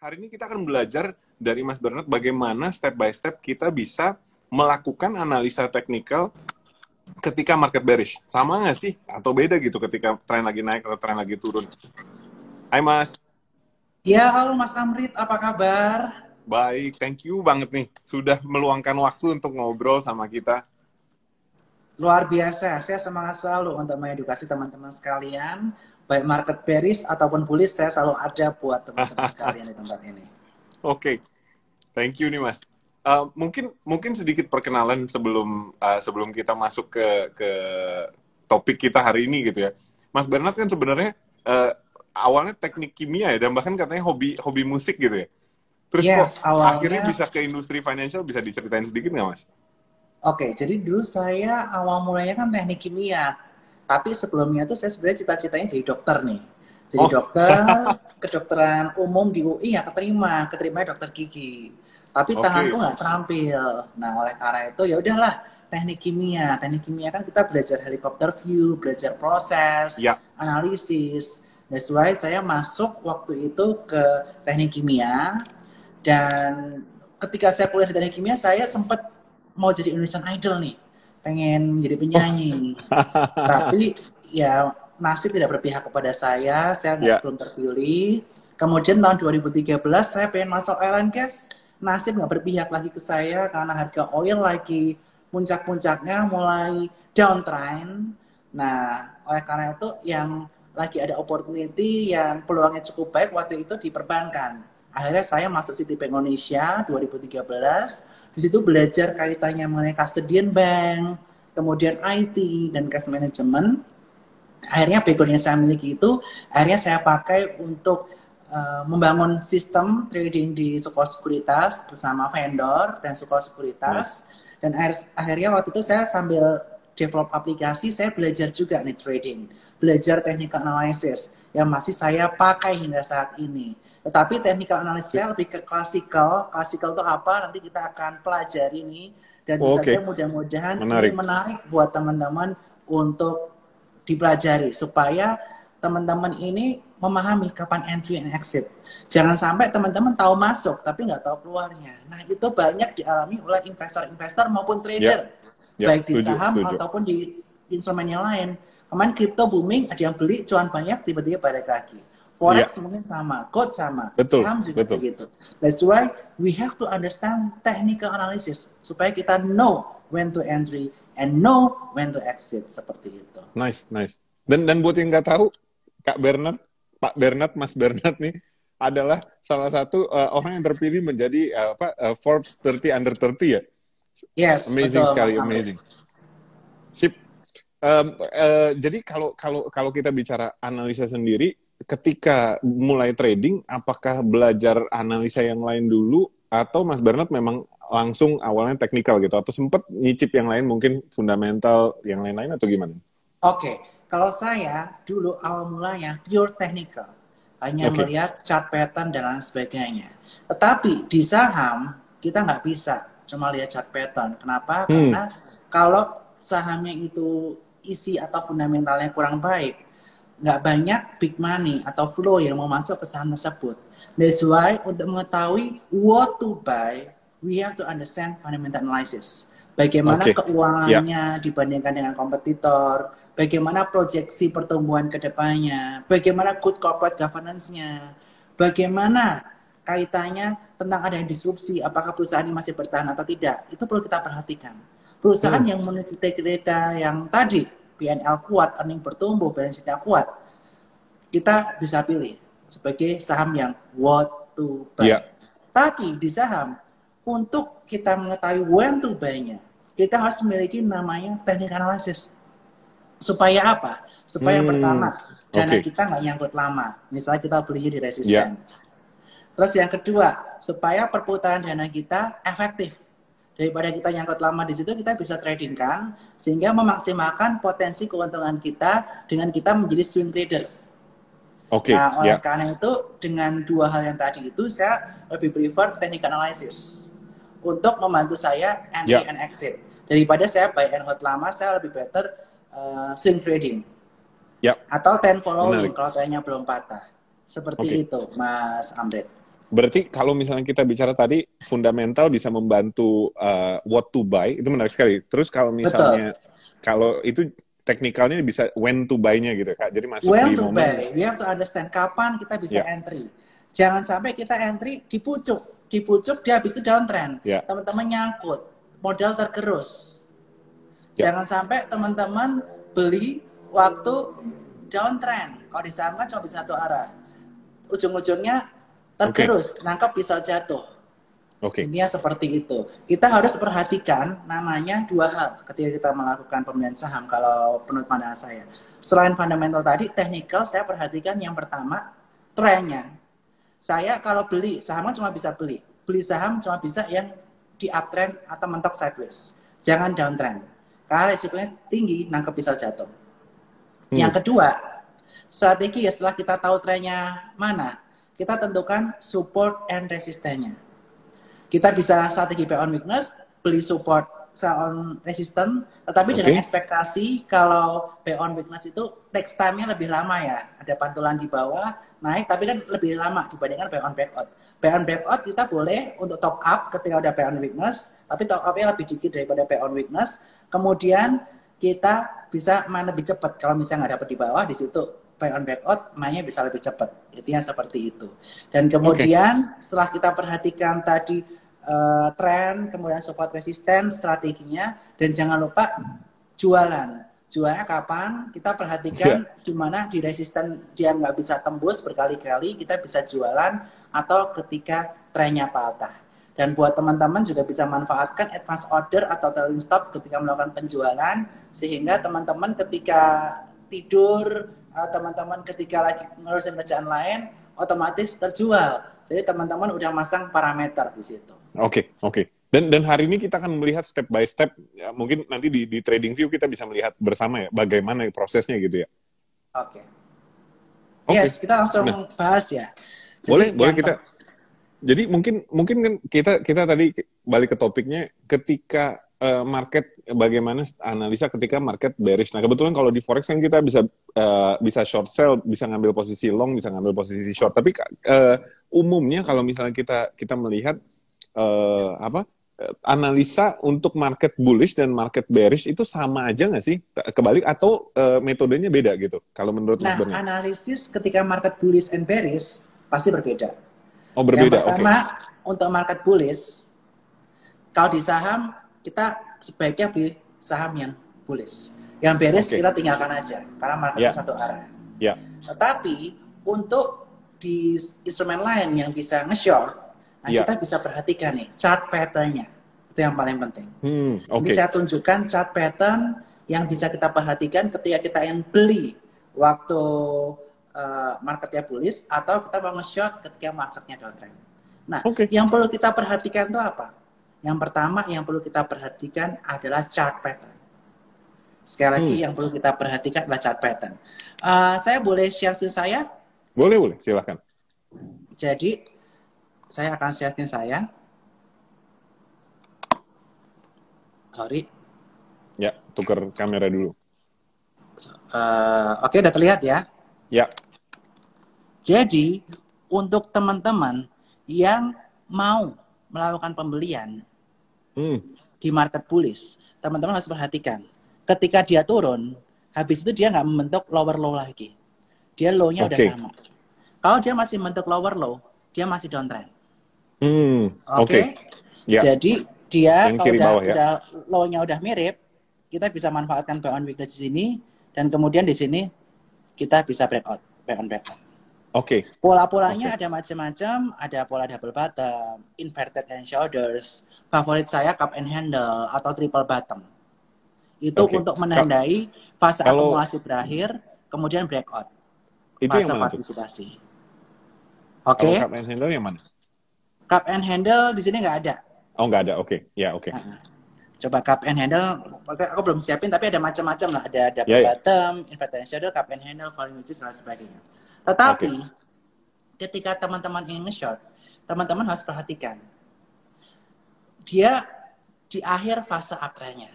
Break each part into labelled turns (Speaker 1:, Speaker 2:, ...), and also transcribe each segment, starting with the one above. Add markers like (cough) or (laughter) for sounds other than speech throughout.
Speaker 1: Hari ini kita akan belajar dari Mas Bernard bagaimana step by step kita bisa melakukan analisa teknikal ketika market bearish. Sama nggak sih? Atau beda gitu ketika tren lagi naik atau tren lagi turun? Hai Mas.
Speaker 2: Ya, halo Mas Amrit, apa kabar?
Speaker 1: Baik, thank you banget nih. Sudah meluangkan waktu untuk ngobrol sama kita.
Speaker 2: Luar biasa, saya semangat selalu untuk mengedukasi teman-teman sekalian baik market bearish ataupun bullish saya selalu ada buat teman-teman (laughs) sekalian di tempat ini.
Speaker 1: Oke, okay. thank you nih mas. Uh, mungkin mungkin sedikit perkenalan sebelum uh, sebelum kita masuk ke ke topik kita hari ini gitu ya. Mas Bernard kan sebenarnya uh, awalnya teknik kimia ya dan bahkan katanya hobi hobi musik gitu ya. Terus yes, kok awalnya... akhirnya bisa ke industri financial bisa diceritain sedikit nggak mas?
Speaker 2: Oke, jadi dulu saya awal mulanya kan teknik kimia tapi sebelumnya tuh saya sebenarnya cita-citanya jadi dokter nih. Jadi oh. dokter, (laughs) kedokteran umum di UI ya keterima, keterima dokter gigi. Tapi okay. tanganku nggak terampil. Nah oleh karena itu ya udahlah teknik kimia. Teknik kimia kan kita belajar helikopter view, belajar proses, yeah. analisis. That's why saya masuk waktu itu ke teknik kimia dan ketika saya kuliah di teknik kimia saya sempat mau jadi Indonesian Idol nih pengen menjadi penyanyi. (laughs) Tapi ya nasib tidak berpihak kepada saya, saya yeah. belum terpilih. Kemudian tahun 2013 saya pengen masuk oil and gas, nasib nggak berpihak lagi ke saya karena harga oil lagi puncak-puncaknya mulai downtrend. Nah, oleh karena itu yang lagi ada opportunity yang peluangnya cukup baik waktu itu diperbankan. Akhirnya saya masuk Citibank Indonesia 2013 di situ belajar kaitannya mengenai custodian bank, kemudian IT dan cash management. Akhirnya background yang saya miliki itu, akhirnya saya pakai untuk uh, membangun sistem trading di Suko Sekuritas bersama vendor dan Suko Sekuritas. Yes. Dan akhir, akhirnya waktu itu saya sambil develop aplikasi, saya belajar juga nih trading, belajar technical analysis yang masih saya pakai hingga saat ini. Tetapi technical analysis lebih ke klasikal. Klasikal itu apa? Nanti kita akan pelajari ini dan oh, okay. saja mudah-mudahan ini menarik buat teman-teman untuk dipelajari supaya teman-teman ini memahami kapan entry and exit. Jangan sampai teman-teman tahu masuk tapi nggak tahu keluarnya. Nah itu banyak dialami oleh investor-investor maupun trader, yeah. Yeah, baik setuju, di saham setuju. ataupun di instrumen yang lain. Kemarin kripto booming, ada yang beli cuan banyak, tiba-tiba balik lagi. Forex yeah. mungkin sama, code sama,
Speaker 1: betul,
Speaker 2: saham juga
Speaker 1: betul.
Speaker 2: begitu. That's why we have to understand technical analysis supaya kita know when to entry and know when to exit seperti itu.
Speaker 1: Nice, nice. Dan dan buat yang nggak tahu, Kak Bernard, Pak Bernard, Mas Bernard nih adalah salah satu uh, orang yang terpilih menjadi uh, apa uh, Forbes 30 under 30 ya.
Speaker 2: Yes.
Speaker 1: Amazing betul, sekali, amazing. Sip. Um, uh, jadi kalau kalau kalau kita bicara analisa sendiri, ketika mulai trading, apakah belajar analisa yang lain dulu atau Mas Bernard memang langsung awalnya teknikal gitu atau sempat nyicip yang lain mungkin fundamental yang lain-lain atau gimana?
Speaker 2: Oke, okay. kalau saya dulu awal mulanya pure technical, hanya okay. melihat chart pattern dan lain sebagainya. Tetapi di saham kita nggak bisa cuma lihat chart pattern. Kenapa? Hmm. Karena kalau sahamnya itu isi atau fundamentalnya kurang baik, nggak banyak big money atau flow yang mau masuk ke saham tersebut. That's why untuk mengetahui what to buy, we have to understand fundamental analysis. Bagaimana okay. keuangannya yeah. dibandingkan dengan kompetitor, bagaimana proyeksi pertumbuhan ke depannya, bagaimana good corporate governance-nya, bagaimana kaitannya tentang ada disrupsi, apakah perusahaan ini masih bertahan atau tidak, itu perlu kita perhatikan. Perusahaan hmm. yang memiliki data yang tadi PNL kuat, earning bertumbuh, balance sheet kuat, kita bisa pilih sebagai saham yang what to buy. Yeah. Tapi di saham, untuk kita mengetahui when to buy-nya, kita harus memiliki namanya teknik analisis. Supaya apa? Supaya hmm, pertama, dana okay. kita nggak nyangkut lama. Misalnya kita beli di resisten. Yeah. Terus yang kedua, supaya perputaran dana kita efektif daripada kita nyangkut lama di situ kita bisa trading kan sehingga memaksimalkan potensi keuntungan kita dengan kita menjadi swing trader.
Speaker 1: Oke. Okay,
Speaker 2: nah, oleh yeah. karena itu dengan dua hal yang tadi itu saya lebih prefer teknik analisis untuk membantu saya entry yeah. and exit daripada saya buy and hold lama saya lebih better uh, swing trading.
Speaker 1: Yep.
Speaker 2: Atau ten following Menarik. kalau trennya belum patah. Seperti okay. itu, Mas Amrit.
Speaker 1: Berarti kalau misalnya kita bicara tadi fundamental bisa membantu uh, what to buy itu menarik sekali. Terus kalau misalnya Betul. kalau itu teknikalnya bisa when to buy-nya gitu kak. Jadi masuk
Speaker 2: when
Speaker 1: di
Speaker 2: to
Speaker 1: momen.
Speaker 2: buy. We have to understand kapan kita bisa yeah. entry. Jangan sampai kita entry di pucuk, di pucuk dia habis itu downtrend. Yeah. Teman-teman nyangkut, modal tergerus. Yeah. Jangan sampai teman-teman beli waktu downtrend. Kalau di saham kan cuma bisa satu arah. Ujung-ujungnya tergerus, okay. nangkap pisau jatuh.
Speaker 1: Oke. Okay.
Speaker 2: Ini seperti itu. Kita harus perhatikan namanya dua hal ketika kita melakukan pembelian saham kalau menurut pandangan saya. Selain fundamental tadi, technical saya perhatikan yang pertama trennya. Saya kalau beli saham kan cuma bisa beli. Beli saham cuma bisa yang di uptrend atau mentok sideways. Jangan downtrend. Karena risikonya tinggi, nangkep pisau jatuh. Hmm. Yang kedua, strategi ya setelah kita tahu trennya mana, kita tentukan support and resistennya. Kita bisa strategi buy on weakness, beli support sell on resistance, tetapi okay. dengan ekspektasi kalau buy on weakness itu text time-nya lebih lama ya. Ada pantulan di bawah, naik, tapi kan lebih lama dibandingkan buy on breakout. Buy on breakout kita boleh untuk top up ketika udah buy on weakness, tapi top up-nya lebih dikit daripada buy on weakness. Kemudian kita bisa main lebih cepat kalau misalnya nggak dapat di bawah di situ buy on back out mainnya bisa lebih cepat. Intinya seperti itu. Dan kemudian okay. setelah kita perhatikan tadi uh, tren, kemudian support resisten, strateginya, dan jangan lupa jualan. Jualnya kapan? Kita perhatikan yeah. gimana di resisten dia nggak bisa tembus berkali-kali, kita bisa jualan atau ketika trennya patah. Dan buat teman-teman juga bisa manfaatkan advance order atau trailing stop ketika melakukan penjualan, sehingga teman-teman ketika tidur uh, teman-teman ketika lagi ngurusin kerjaan lain otomatis terjual. Jadi teman-teman udah masang parameter di situ.
Speaker 1: Oke, okay, oke. Okay. Dan dan hari ini kita akan melihat step by step. Ya, mungkin nanti di, di trading view kita bisa melihat bersama ya bagaimana prosesnya gitu ya.
Speaker 2: Oke. Okay. Okay. Yes, kita langsung nah, bahas ya.
Speaker 1: Jadi boleh, boleh kita. Jadi mungkin mungkin kan kita kita tadi balik ke topiknya ketika uh, market bagaimana analisa ketika market bearish. Nah kebetulan kalau di forex kan kita bisa uh, bisa short sell, bisa ngambil posisi long, bisa ngambil posisi short. Tapi uh, umumnya kalau misalnya kita kita melihat uh, apa analisa untuk market bullish dan market bearish itu sama aja nggak sih kebalik atau uh, metodenya beda gitu kalau menurut
Speaker 2: Nah Mas analisis ketika market bullish and bearish pasti berbeda.
Speaker 1: Oh berbeda.
Speaker 2: Yang pertama okay. untuk market bullish kalau di saham kita sebaiknya beli saham yang bullish. Yang beres okay. kita tinggalkan aja karena marketnya yeah. satu arah.
Speaker 1: Yeah.
Speaker 2: Tetapi untuk di instrumen lain yang bisa nge-short, nah yeah. kita bisa perhatikan nih chart patternnya itu yang paling penting.
Speaker 1: Hmm, okay.
Speaker 2: Ini saya tunjukkan chart pattern yang bisa kita perhatikan ketika kita yang beli waktu uh, marketnya bullish atau kita mau nge-short ketika marketnya downtrend. Nah, okay. yang perlu kita perhatikan itu apa? Yang pertama yang perlu kita perhatikan adalah chart pattern. Sekali lagi hmm. yang perlu kita perhatikan adalah chart pattern. Uh, saya boleh share screen saya?
Speaker 1: Boleh, boleh. Silahkan.
Speaker 2: Jadi, saya akan share screen saya. Sorry.
Speaker 1: Ya, tukar kamera dulu.
Speaker 2: Uh, Oke, okay, udah terlihat ya?
Speaker 1: Ya.
Speaker 2: Jadi, untuk teman-teman yang mau melakukan pembelian,
Speaker 1: hmm.
Speaker 2: di market bullish, teman-teman harus perhatikan. Ketika dia turun, habis itu dia nggak membentuk lower low lagi. Dia low-nya okay. udah sama. Kalau dia masih membentuk lower low, dia masih downtrend.
Speaker 1: Hmm. Oke. Okay?
Speaker 2: Okay? Ya. Jadi dia Yang kalau udah, bawah, ya? udah low-nya udah mirip, kita bisa manfaatkan buy on weakness di sini dan kemudian di sini kita bisa breakout, buy on breakout.
Speaker 1: Oke. Okay.
Speaker 2: Pola-polanya okay. ada macam-macam, ada pola double bottom, inverted and shoulders. Favorit saya cup and handle atau triple bottom. Itu okay. untuk menandai fase Kalau... akumulasi berakhir, kemudian breakout.
Speaker 1: Itu fase yang mana
Speaker 2: partisipasi. Oke. Okay.
Speaker 1: cup and handle yang mana?
Speaker 2: Cup and handle di sini nggak ada.
Speaker 1: Oh nggak ada, oke. Okay. Ya oke. Okay.
Speaker 2: Coba cup and handle, aku belum siapin, tapi ada macam-macam lah. Ada double yeah, yeah. bottom, inverted and shoulder, cup and handle, volume dan sebagainya. Tetapi okay. ketika teman-teman ingin nge-short, teman-teman harus perhatikan. Dia di akhir fase uptrendnya.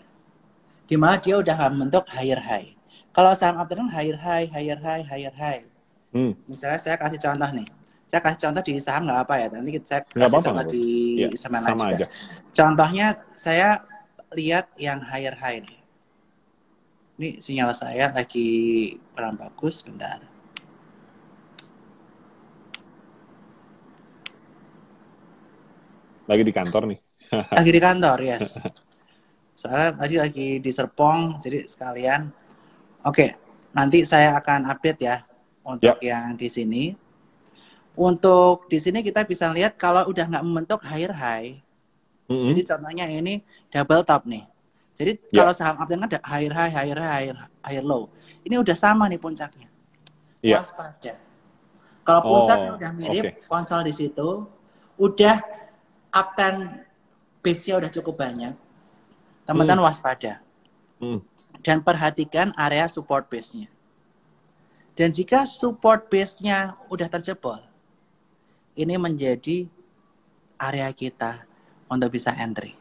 Speaker 2: Di mana dia udah membentuk higher high. Kalau saham uptrend higher high, higher high, higher high.
Speaker 1: Hmm.
Speaker 2: Misalnya saya kasih contoh nih. saya kasih contoh di saham nggak apa ya nanti saya kasih
Speaker 1: Nggak apa-apa,
Speaker 2: contoh di lain
Speaker 1: sama
Speaker 2: juga.
Speaker 1: aja.
Speaker 2: contohnya saya lihat yang higher high nih ini sinyal saya lagi kurang bagus bentar
Speaker 1: Lagi di kantor nih. (laughs)
Speaker 2: lagi di kantor yes soalnya tadi lagi di Serpong jadi sekalian oke nanti saya akan update ya untuk yang di sini untuk di sini kita bisa lihat kalau udah nggak membentuk higher high
Speaker 1: Mm-mm.
Speaker 2: jadi contohnya ini double top nih jadi
Speaker 1: Ya.
Speaker 2: kalau saham uptrend kan ada higher high higher high higher, higher low ini udah sama nih puncaknya
Speaker 1: Iya.
Speaker 2: waspada kalau
Speaker 1: Oh,
Speaker 2: puncaknya udah mirip
Speaker 1: oke.
Speaker 2: konsol di situ udah uptrend base-nya udah cukup banyak teman-teman waspada
Speaker 1: Hmm.
Speaker 2: dan perhatikan area support base-nya. Dan jika support base-nya udah terjebol, ini menjadi area kita untuk bisa entry.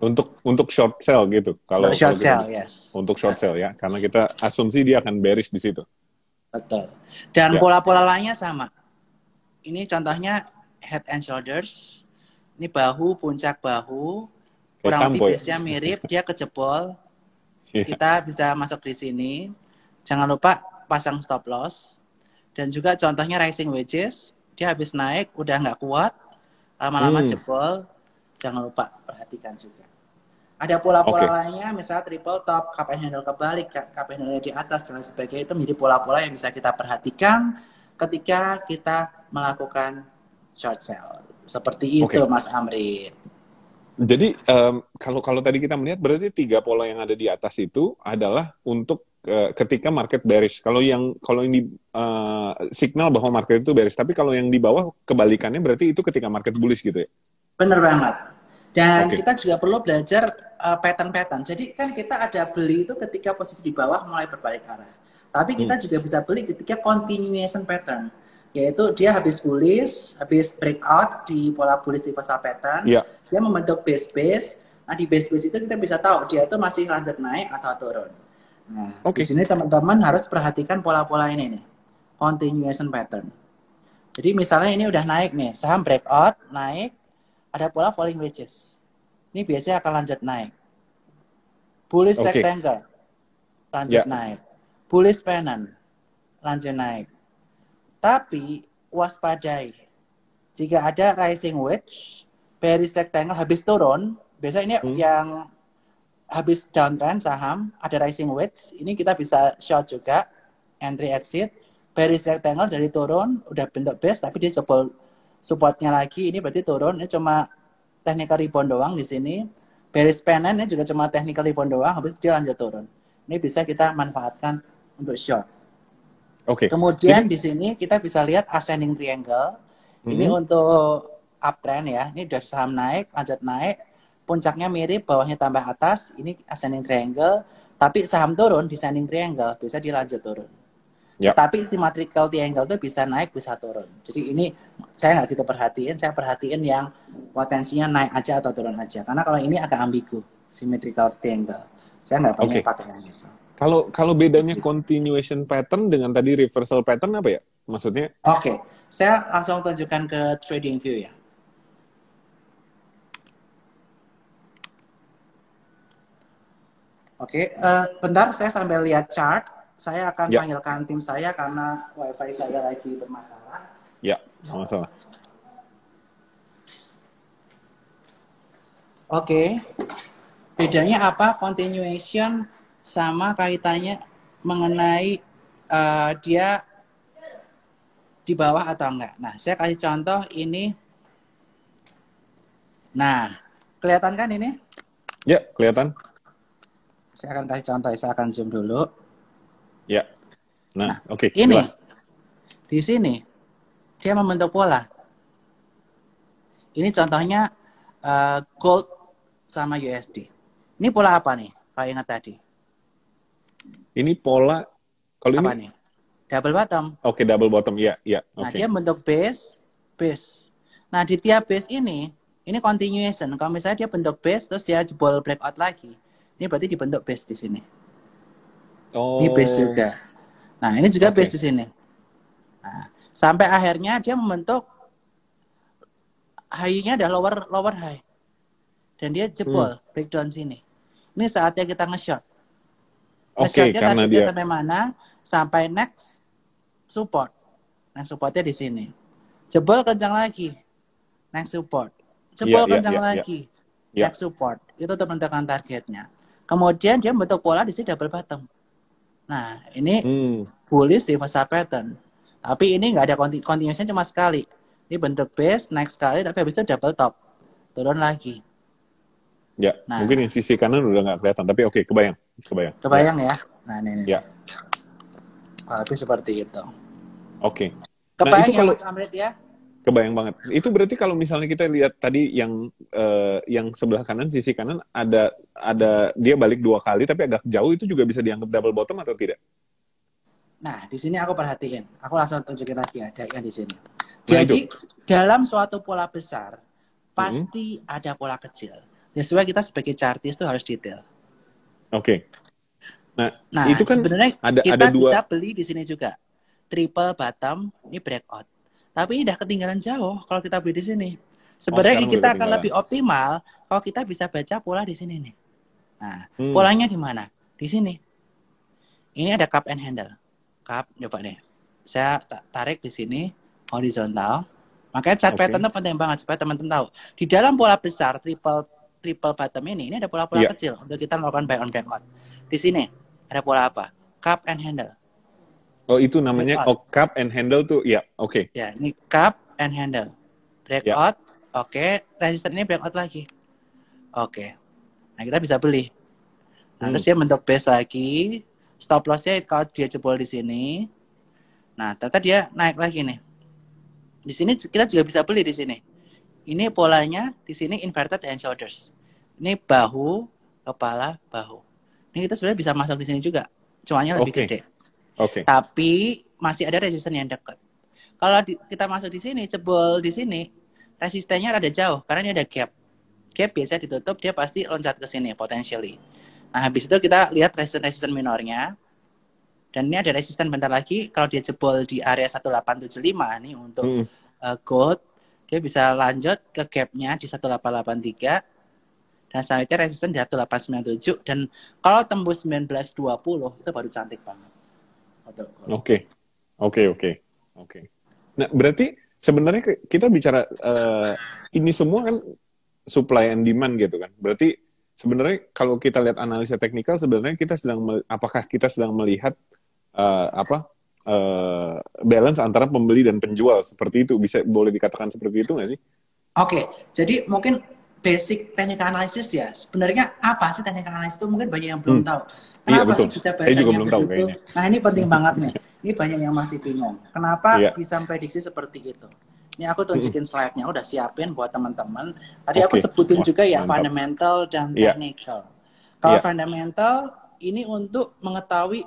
Speaker 1: Untuk untuk short sell gitu. Kalau
Speaker 2: Untuk short
Speaker 1: kalau kita-
Speaker 2: sell, yes.
Speaker 1: Untuk short sell ya, karena kita asumsi dia akan bearish di situ.
Speaker 2: Betul. Dan
Speaker 1: Ya.
Speaker 2: pola-pola lainnya sama. Ini contohnya head and shoulders. Ini bahu, puncak bahu. Kurang lebih
Speaker 1: ya.
Speaker 2: base-nya mirip, dia kejebol.
Speaker 1: Iya.
Speaker 2: kita bisa masuk di sini. Jangan lupa pasang stop loss. Dan juga contohnya rising wedges, dia habis naik udah nggak kuat, lama-lama
Speaker 1: Hmm.
Speaker 2: jebol. Jangan lupa perhatikan juga. Ada pola-pola
Speaker 1: Oke.
Speaker 2: lainnya, misalnya triple top, cup and handle kebalik, cup and handle di atas, dan sebagainya. Itu menjadi pola-pola yang bisa kita perhatikan ketika kita melakukan short sell. Seperti itu,
Speaker 1: Oke.
Speaker 2: Mas Amri.
Speaker 1: Jadi em, kalau kalau tadi kita melihat berarti tiga pola yang ada di atas itu adalah untuk eh, ketika market bearish. Kalau yang kalau yang di eh, signal bahwa market itu bearish, tapi kalau yang di bawah kebalikannya berarti itu ketika market bullish gitu ya.
Speaker 2: Bener banget. Dan
Speaker 1: Oke.
Speaker 2: kita juga perlu belajar uh, pattern-pattern. Jadi kan kita ada beli itu ketika posisi di bawah mulai berbalik arah. Tapi kita
Speaker 1: Hmm.
Speaker 2: juga bisa beli ketika continuation pattern. Yaitu dia habis bullish, habis breakout di pola bullish di pasar pattern.
Speaker 1: Iya.
Speaker 2: Dia membentuk base-base. Nah di base-base itu kita bisa tahu dia itu masih lanjut naik atau turun. Nah
Speaker 1: Oke.
Speaker 2: di sini teman-teman harus perhatikan pola-pola ini nih. Continuation pattern. Jadi misalnya ini udah naik nih, saham breakout, naik, ada pola falling wedges. Ini biasanya akan lanjut naik. Bullish
Speaker 1: Oke.
Speaker 2: rectangle, lanjut
Speaker 1: Ya.
Speaker 2: naik. Bullish pennant, lanjut naik. Tapi waspadai, jika ada rising wedge, bearish rectangle habis turun, biasanya ini
Speaker 1: Hmm.
Speaker 2: yang habis downtrend saham, ada rising wedge, ini kita bisa short juga, entry exit, bearish rectangle dari turun, udah bentuk base, tapi dia jebol supportnya lagi, ini berarti turun, ini cuma technical rebound doang di sini, bearish pennant ini juga cuma technical rebound doang, habis dia lanjut turun. Ini bisa kita manfaatkan untuk short.
Speaker 1: Oke.
Speaker 2: Kemudian di sini kita bisa lihat ascending triangle. Ini
Speaker 1: Mhm.
Speaker 2: untuk uptrend ya. Ini udah saham naik, lanjut naik. Puncaknya mirip, bawahnya tambah atas. Ini ascending triangle. Tapi saham turun, descending triangle. Bisa dilanjut turun.
Speaker 1: Ya.
Speaker 2: Tapi symmetrical triangle itu bisa naik, bisa turun. Jadi ini saya nggak gitu perhatiin. Saya perhatiin yang potensinya naik aja atau turun aja. Karena kalau ini agak ambigu, symmetrical triangle. Saya nggak pengen
Speaker 1: Oke.
Speaker 2: pakai yang gitu.
Speaker 1: Kalau kalau bedanya continuation pattern dengan tadi reversal pattern apa ya? Maksudnya
Speaker 2: Oke, saya langsung tunjukkan ke trading view ya. Oke, eh, bentar saya sambil lihat chart. Saya akan
Speaker 1: Ya.
Speaker 2: panggilkan tim saya karena wifi saya lagi bermasalah.
Speaker 1: ya, nggak masalah.
Speaker 2: Oke, bedanya apa? Continuation sama kaitannya mengenai eh, dia di bawah atau enggak. Nah, saya kasih contoh ini. Nah, kelihatan kan ini?
Speaker 1: Ya, kelihatan?
Speaker 2: Saya akan kasih contoh, saya akan zoom dulu.
Speaker 1: Ya. Nah, oke,
Speaker 2: Ini,
Speaker 1: jelas.
Speaker 2: di sini, dia membentuk pola. Ini contohnya eh, gold sama USD. Ini pola apa nih? Kalau ingat tadi.
Speaker 1: Ini pola kalau
Speaker 2: Apa
Speaker 1: ini
Speaker 2: nih? Double bottom.
Speaker 1: oke double bottom. Ya, ya,
Speaker 2: Nah,
Speaker 1: oke.
Speaker 2: dia bentuk base, base. Nah, di tiap base ini, ini continuation. Kalau misalnya dia bentuk base, terus dia jebol breakout lagi. Ini berarti dibentuk base di sini.
Speaker 1: Oh.
Speaker 2: Ini base juga. Nah, ini juga
Speaker 1: Oke.
Speaker 2: base di sini. Nah, Sampai akhirnya dia membentuk high-nya ada lower lower high. Dan dia jebol, hmm. breakdown sini. Ini saatnya kita nge-short.
Speaker 1: Oke, okay, karena dia
Speaker 2: sampai mana? Sampai next support. Next supportnya di sini. Jebol kencang lagi. Next support. Jebol yeah, kencang yeah, yeah, lagi. Yeah. Next support. Itu untuk menentukan targetnya. Kemudian dia bentuk pola di sini double bottom. Nah, ini hmm. bullish di masa pattern. Tapi ini nggak ada continuation cuma sekali. Ini bentuk base, next sekali, tapi habis itu double top. Turun lagi.
Speaker 1: Ya, nah, mungkin yang sisi kanan udah nggak kelihatan, tapi oke, okay, kebayang. Kebayang.
Speaker 2: Kebayang ya. Nah, ini. ini.
Speaker 1: Ya.
Speaker 2: Tapi seperti itu.
Speaker 1: Oke. Okay.
Speaker 2: Kebayang nah, itu ya, kalau, Mas Amrit ya?
Speaker 1: Kebayang banget. Itu berarti kalau misalnya kita lihat tadi yang uh, yang sebelah kanan, sisi kanan ada ada dia balik dua kali, tapi agak jauh itu juga bisa dianggap double bottom atau tidak?
Speaker 2: Nah, di sini aku perhatiin. Aku langsung tunjukin lagi ada yang di sini. Nah, Jadi, itu. dalam suatu pola besar, pasti hmm. ada pola kecil. Sesuai kita sebagai chartis itu harus detail.
Speaker 1: Oke. Okay. Nah,
Speaker 2: nah, itu kan sebenarnya ada, kita ada dua... bisa beli di sini juga. Triple bottom, ini breakout. Tapi ini udah ketinggalan jauh kalau kita beli di sini. Sebenarnya oh, kita akan lebih optimal kalau kita bisa baca pola di sini nih. Nah, hmm. polanya di mana? Di sini. Ini ada cup and handle cup coba deh saya tarik di sini horizontal makanya chart okay. pattern itu penting banget supaya teman-teman tahu di dalam pola besar triple triple bottom ini ini ada pola-pola yeah. kecil untuk kita melakukan buy on breakout di sini ada pola apa cup and handle
Speaker 1: oh itu namanya oh cup and handle tuh ya yeah. oke okay.
Speaker 2: ya ini cup and handle breakout yeah. oke okay. resisten ini breakout lagi oke okay. nah kita bisa beli nah, hmm. terus dia bentuk base lagi stop lossnya kalau dia jebol di sini nah ternyata dia naik lagi nih di sini kita juga bisa beli di sini ini polanya di sini inverted and shoulders ini bahu kepala bahu ini kita sebenarnya bisa masuk di sini juga cuannya lebih okay. gede
Speaker 1: okay.
Speaker 2: tapi masih ada resisten yang dekat kalau di, kita masuk di sini jebol di sini resistennya ada jauh karena ini ada gap gap biasa ditutup dia pasti loncat ke sini potentially Nah, habis itu kita lihat resisten-resisten minornya. Dan ini ada resisten bentar lagi, kalau dia jebol di area 1875 nih untuk hmm. uh, gold, dia bisa lanjut ke gapnya di 1883 dan selanjutnya resisten di 1897 dan kalau tembus 1920 itu baru cantik banget.
Speaker 1: Oke, oke, oke, oke. Nah berarti sebenarnya kita bicara uh, ini semua kan supply and demand gitu kan. Berarti sebenarnya kalau kita lihat analisa teknikal sebenarnya kita sedang apakah kita sedang melihat uh, apa uh, balance antara pembeli dan penjual seperti itu bisa boleh dikatakan seperti itu nggak sih?
Speaker 2: Oke, okay, jadi mungkin basic teknik analisis ya sebenarnya apa sih teknik analisis itu mungkin banyak yang belum hmm. tahu.
Speaker 1: Iya, Kenapa iya, betul. sih bisa Saya juga belum tahu kayaknya.
Speaker 2: Nah ini penting banget nih. (laughs) Ini banyak yang masih bingung. Kenapa iya. bisa prediksi seperti itu? Ini aku tunjukin hmm. slide-nya, udah siapin buat teman-teman. Tadi okay. aku sebutin Wah, juga ya mantap. fundamental dan yeah. technical. Kalau yeah. fundamental ini untuk mengetahui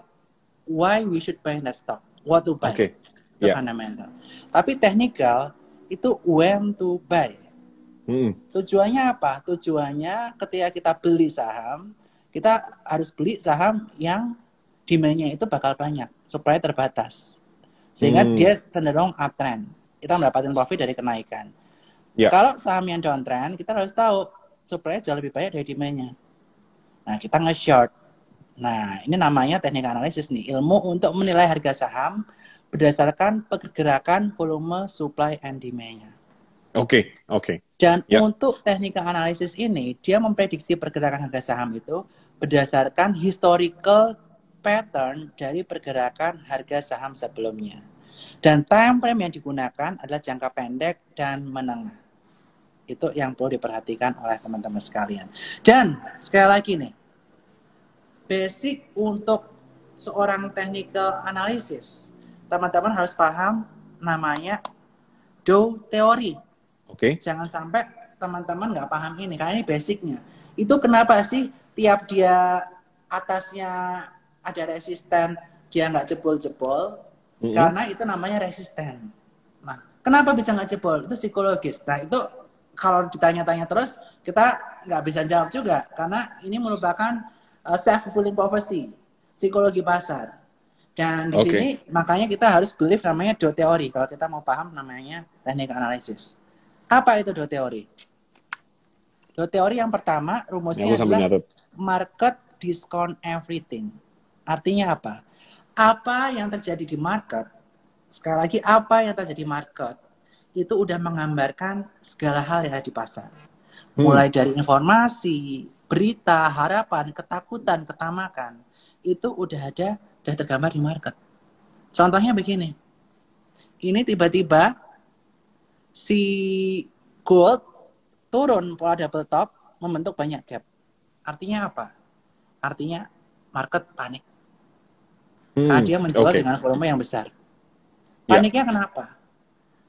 Speaker 2: why we should buy that stock, what to buy. Okay. Itu yeah. fundamental. Tapi technical itu when to buy. Hmm. Tujuannya apa? Tujuannya ketika kita beli saham, kita harus beli saham yang demand-nya itu bakal banyak, supaya terbatas. Sehingga hmm. dia cenderung uptrend kita mendapatkan profit dari kenaikan. Ya. Kalau saham yang downtrend, kita harus tahu supply jauh lebih banyak dari demand-nya. Nah, kita nge-short. Nah, ini namanya teknik analisis nih, ilmu untuk menilai harga saham berdasarkan pergerakan volume supply and demand-nya.
Speaker 1: Oke, okay, oke. Okay.
Speaker 2: Dan ya. untuk teknik analisis ini, dia memprediksi pergerakan harga saham itu berdasarkan historical pattern dari pergerakan harga saham sebelumnya. Dan time frame yang digunakan adalah jangka pendek dan menengah. Itu yang perlu diperhatikan oleh teman-teman sekalian. Dan sekali lagi nih, basic untuk seorang technical analysis, teman-teman harus paham namanya Dow teori.
Speaker 1: Oke. Okay.
Speaker 2: Jangan sampai teman-teman nggak paham ini, karena ini basicnya. Itu kenapa sih tiap dia atasnya ada resisten, dia nggak jebol-jebol, hmm Karena itu namanya resisten. Nah, kenapa bisa nggak jebol? Itu psikologis. Nah, itu kalau ditanya-tanya terus, kita nggak bisa jawab juga. Karena ini merupakan uh, self-fulfilling prophecy, psikologi pasar. Dan di
Speaker 1: Oke.
Speaker 2: sini makanya kita harus believe namanya dot teori. Kalau kita mau paham namanya teknik analisis. Apa itu dot teori? Dot teori yang pertama rumusnya
Speaker 1: sambil
Speaker 2: adalah
Speaker 1: nyatet.
Speaker 2: market discount everything. Artinya apa? Apa yang terjadi di market, sekali lagi apa yang terjadi di market, itu udah menggambarkan segala hal yang ada di pasar.
Speaker 1: Hmm.
Speaker 2: Mulai dari informasi, berita, harapan, ketakutan, ketamakan, itu udah ada, udah tergambar di market. Contohnya begini, ini tiba-tiba si gold turun pola double top membentuk banyak gap. Artinya apa? Artinya market panik. Nah,
Speaker 1: Hmm,
Speaker 2: dia menjual
Speaker 1: oke.
Speaker 2: dengan volume yang besar.
Speaker 1: Ya.
Speaker 2: Paniknya kenapa?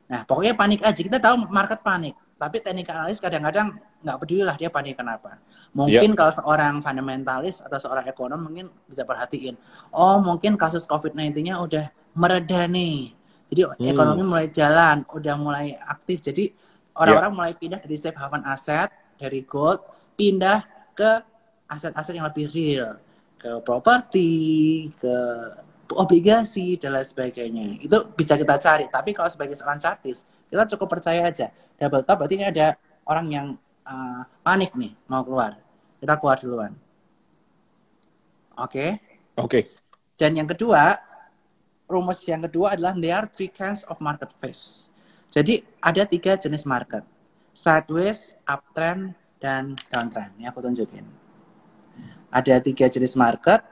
Speaker 2: Nah, pokoknya panik aja. Kita tahu market panik. Tapi teknik analis kadang-kadang nggak peduli lah dia panik kenapa.
Speaker 1: Ya.
Speaker 2: Mungkin kalau seorang fundamentalis atau seorang ekonom mungkin bisa perhatiin. Oh, mungkin kasus COVID-19-nya udah mereda nih. Jadi
Speaker 1: Hmm.
Speaker 2: ekonomi mulai jalan, udah mulai aktif. Jadi orang-orang mulai pindah dari safe haven aset, dari gold, pindah ke aset-aset yang lebih real. Ke properti, ke obligasi, dan lain sebagainya. Itu bisa kita cari. Tapi kalau sebagai seorang chartis, kita cukup percaya aja. Double top berarti ini ada orang yang uh, panik nih, mau keluar. Kita keluar duluan. Oke.
Speaker 1: Oke.
Speaker 2: Dan yang kedua, rumus yang kedua adalah there are three kinds of market phase. Jadi ada tiga jenis market. Sideways, uptrend, dan downtrend. Ini aku tunjukin. Ada tiga jenis market.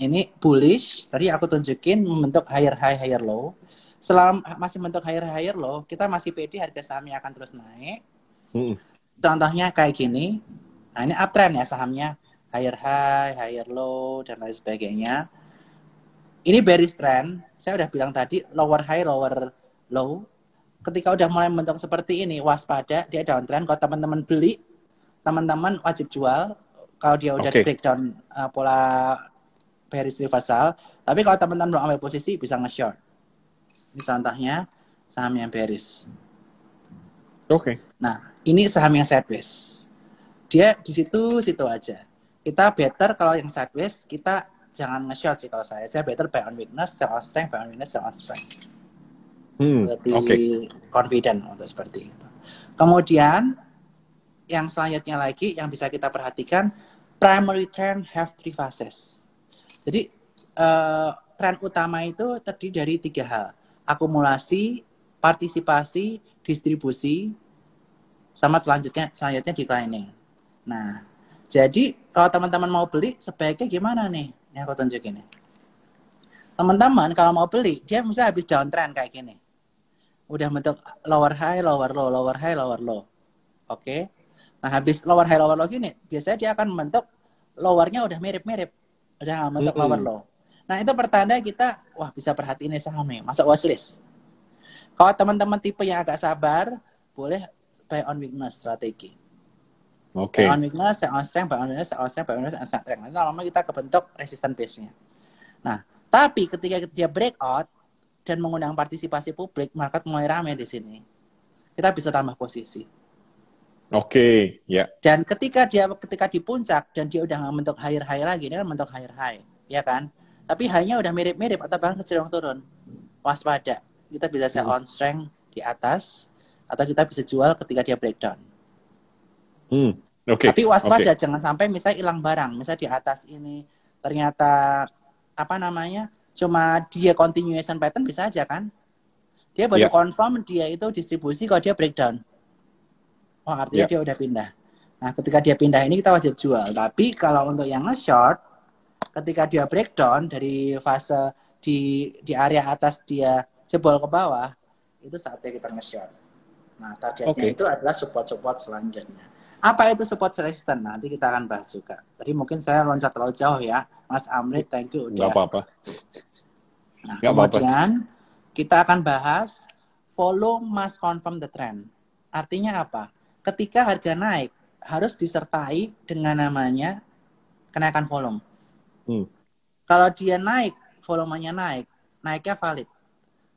Speaker 2: Ini bullish. Tadi aku tunjukin membentuk higher high, higher low. Selama masih membentuk higher higher low, kita masih pede harga sahamnya akan terus naik.
Speaker 1: Hmm.
Speaker 2: Contohnya kayak gini. Nah ini uptrend ya sahamnya. Higher high, higher low, dan lain sebagainya. Ini bearish trend. Saya udah bilang tadi lower high, lower low. Ketika udah mulai membentuk seperti ini, waspada, dia downtrend. Kalau teman-teman beli, teman-teman wajib jual. Kalau dia udah
Speaker 1: Oke.
Speaker 2: breakdown uh, pola bearish reversal. Tapi kalau teman-teman belum ambil posisi, bisa nge-short. Ini contohnya saham yang bearish.
Speaker 1: Oke.
Speaker 2: Nah, ini saham yang sideways. Dia di situ situ aja. Kita better kalau yang sideways kita jangan nge-short sih kalau saya. Saya better buy on weakness, sell on strength, buy on weakness, sell on strength.
Speaker 1: Hmm.
Speaker 2: Lebih
Speaker 1: Oke.
Speaker 2: confident untuk seperti itu. Kemudian yang selanjutnya lagi yang bisa kita perhatikan primary trend have three phases. Jadi eh, tren utama itu terdiri dari tiga hal: akumulasi, partisipasi, distribusi, sama selanjutnya selanjutnya declining. Nah, jadi kalau teman-teman mau beli sebaiknya gimana nih? Ini aku tunjukin nih. Teman-teman kalau mau beli, dia mesti habis downtrend kayak gini. Udah bentuk lower high, lower low, lower high, lower low. Oke. Nah, habis lower high, lower low gini, biasanya dia akan membentuk lowernya udah mirip-mirip. Udah nggak bentuk
Speaker 1: Mm-mm.
Speaker 2: lower low. Nah, itu pertanda kita, wah bisa perhatiin nih saham nih, masuk watchlist. Kalau teman-teman tipe yang agak sabar, boleh buy on weakness strategi.
Speaker 1: Oke.
Speaker 2: Buy on weakness, sell on strength, buy on weakness, sell on strength, buy on weakness, sell on strength. Nanti lama-lama kita kebentuk resistance base-nya. Nah, tapi ketika dia breakout dan mengundang partisipasi publik, market mulai rame di sini. Kita bisa tambah posisi.
Speaker 1: Oke. Ya.
Speaker 2: Dan ketika dia ketika di puncak dan dia udah nggak bentuk higher high lagi, ini kan bentuk higher high, ya kan? Tapi high-nya udah mirip-mirip atau bahkan cenderung turun. Waspada. Kita bisa sell on strength di atas atau kita bisa jual ketika dia breakdown.
Speaker 1: Hmm. Oke.
Speaker 2: Tapi waspada
Speaker 1: Oke.
Speaker 2: jangan sampai misalnya hilang barang. Misalnya di atas ini ternyata apa namanya? Cuma dia continuation pattern bisa aja kan? Dia baru
Speaker 1: Ya.
Speaker 2: confirm dia itu distribusi kalau dia breakdown. Oh, artinya
Speaker 1: Ya.
Speaker 2: dia udah pindah. Nah, ketika dia pindah ini kita wajib jual. Tapi kalau untuk yang nge-short, ketika dia breakdown dari fase di di area atas dia jebol ke bawah, itu saatnya kita nge-short. Nah, targetnya
Speaker 1: Oke.
Speaker 2: itu adalah support-support selanjutnya. Apa itu support resistance? Nanti kita akan bahas juga. Tadi mungkin saya loncat terlalu jauh ya. Mas Amrit, thank you. Udah.
Speaker 1: apa-apa.
Speaker 2: Nah,
Speaker 1: apa-apa.
Speaker 2: kemudian kita akan bahas follow must confirm the trend. Artinya apa? Ketika harga naik, harus disertai dengan namanya kenaikan volume.
Speaker 1: Hmm.
Speaker 2: Kalau dia naik, volumenya naik, naiknya valid.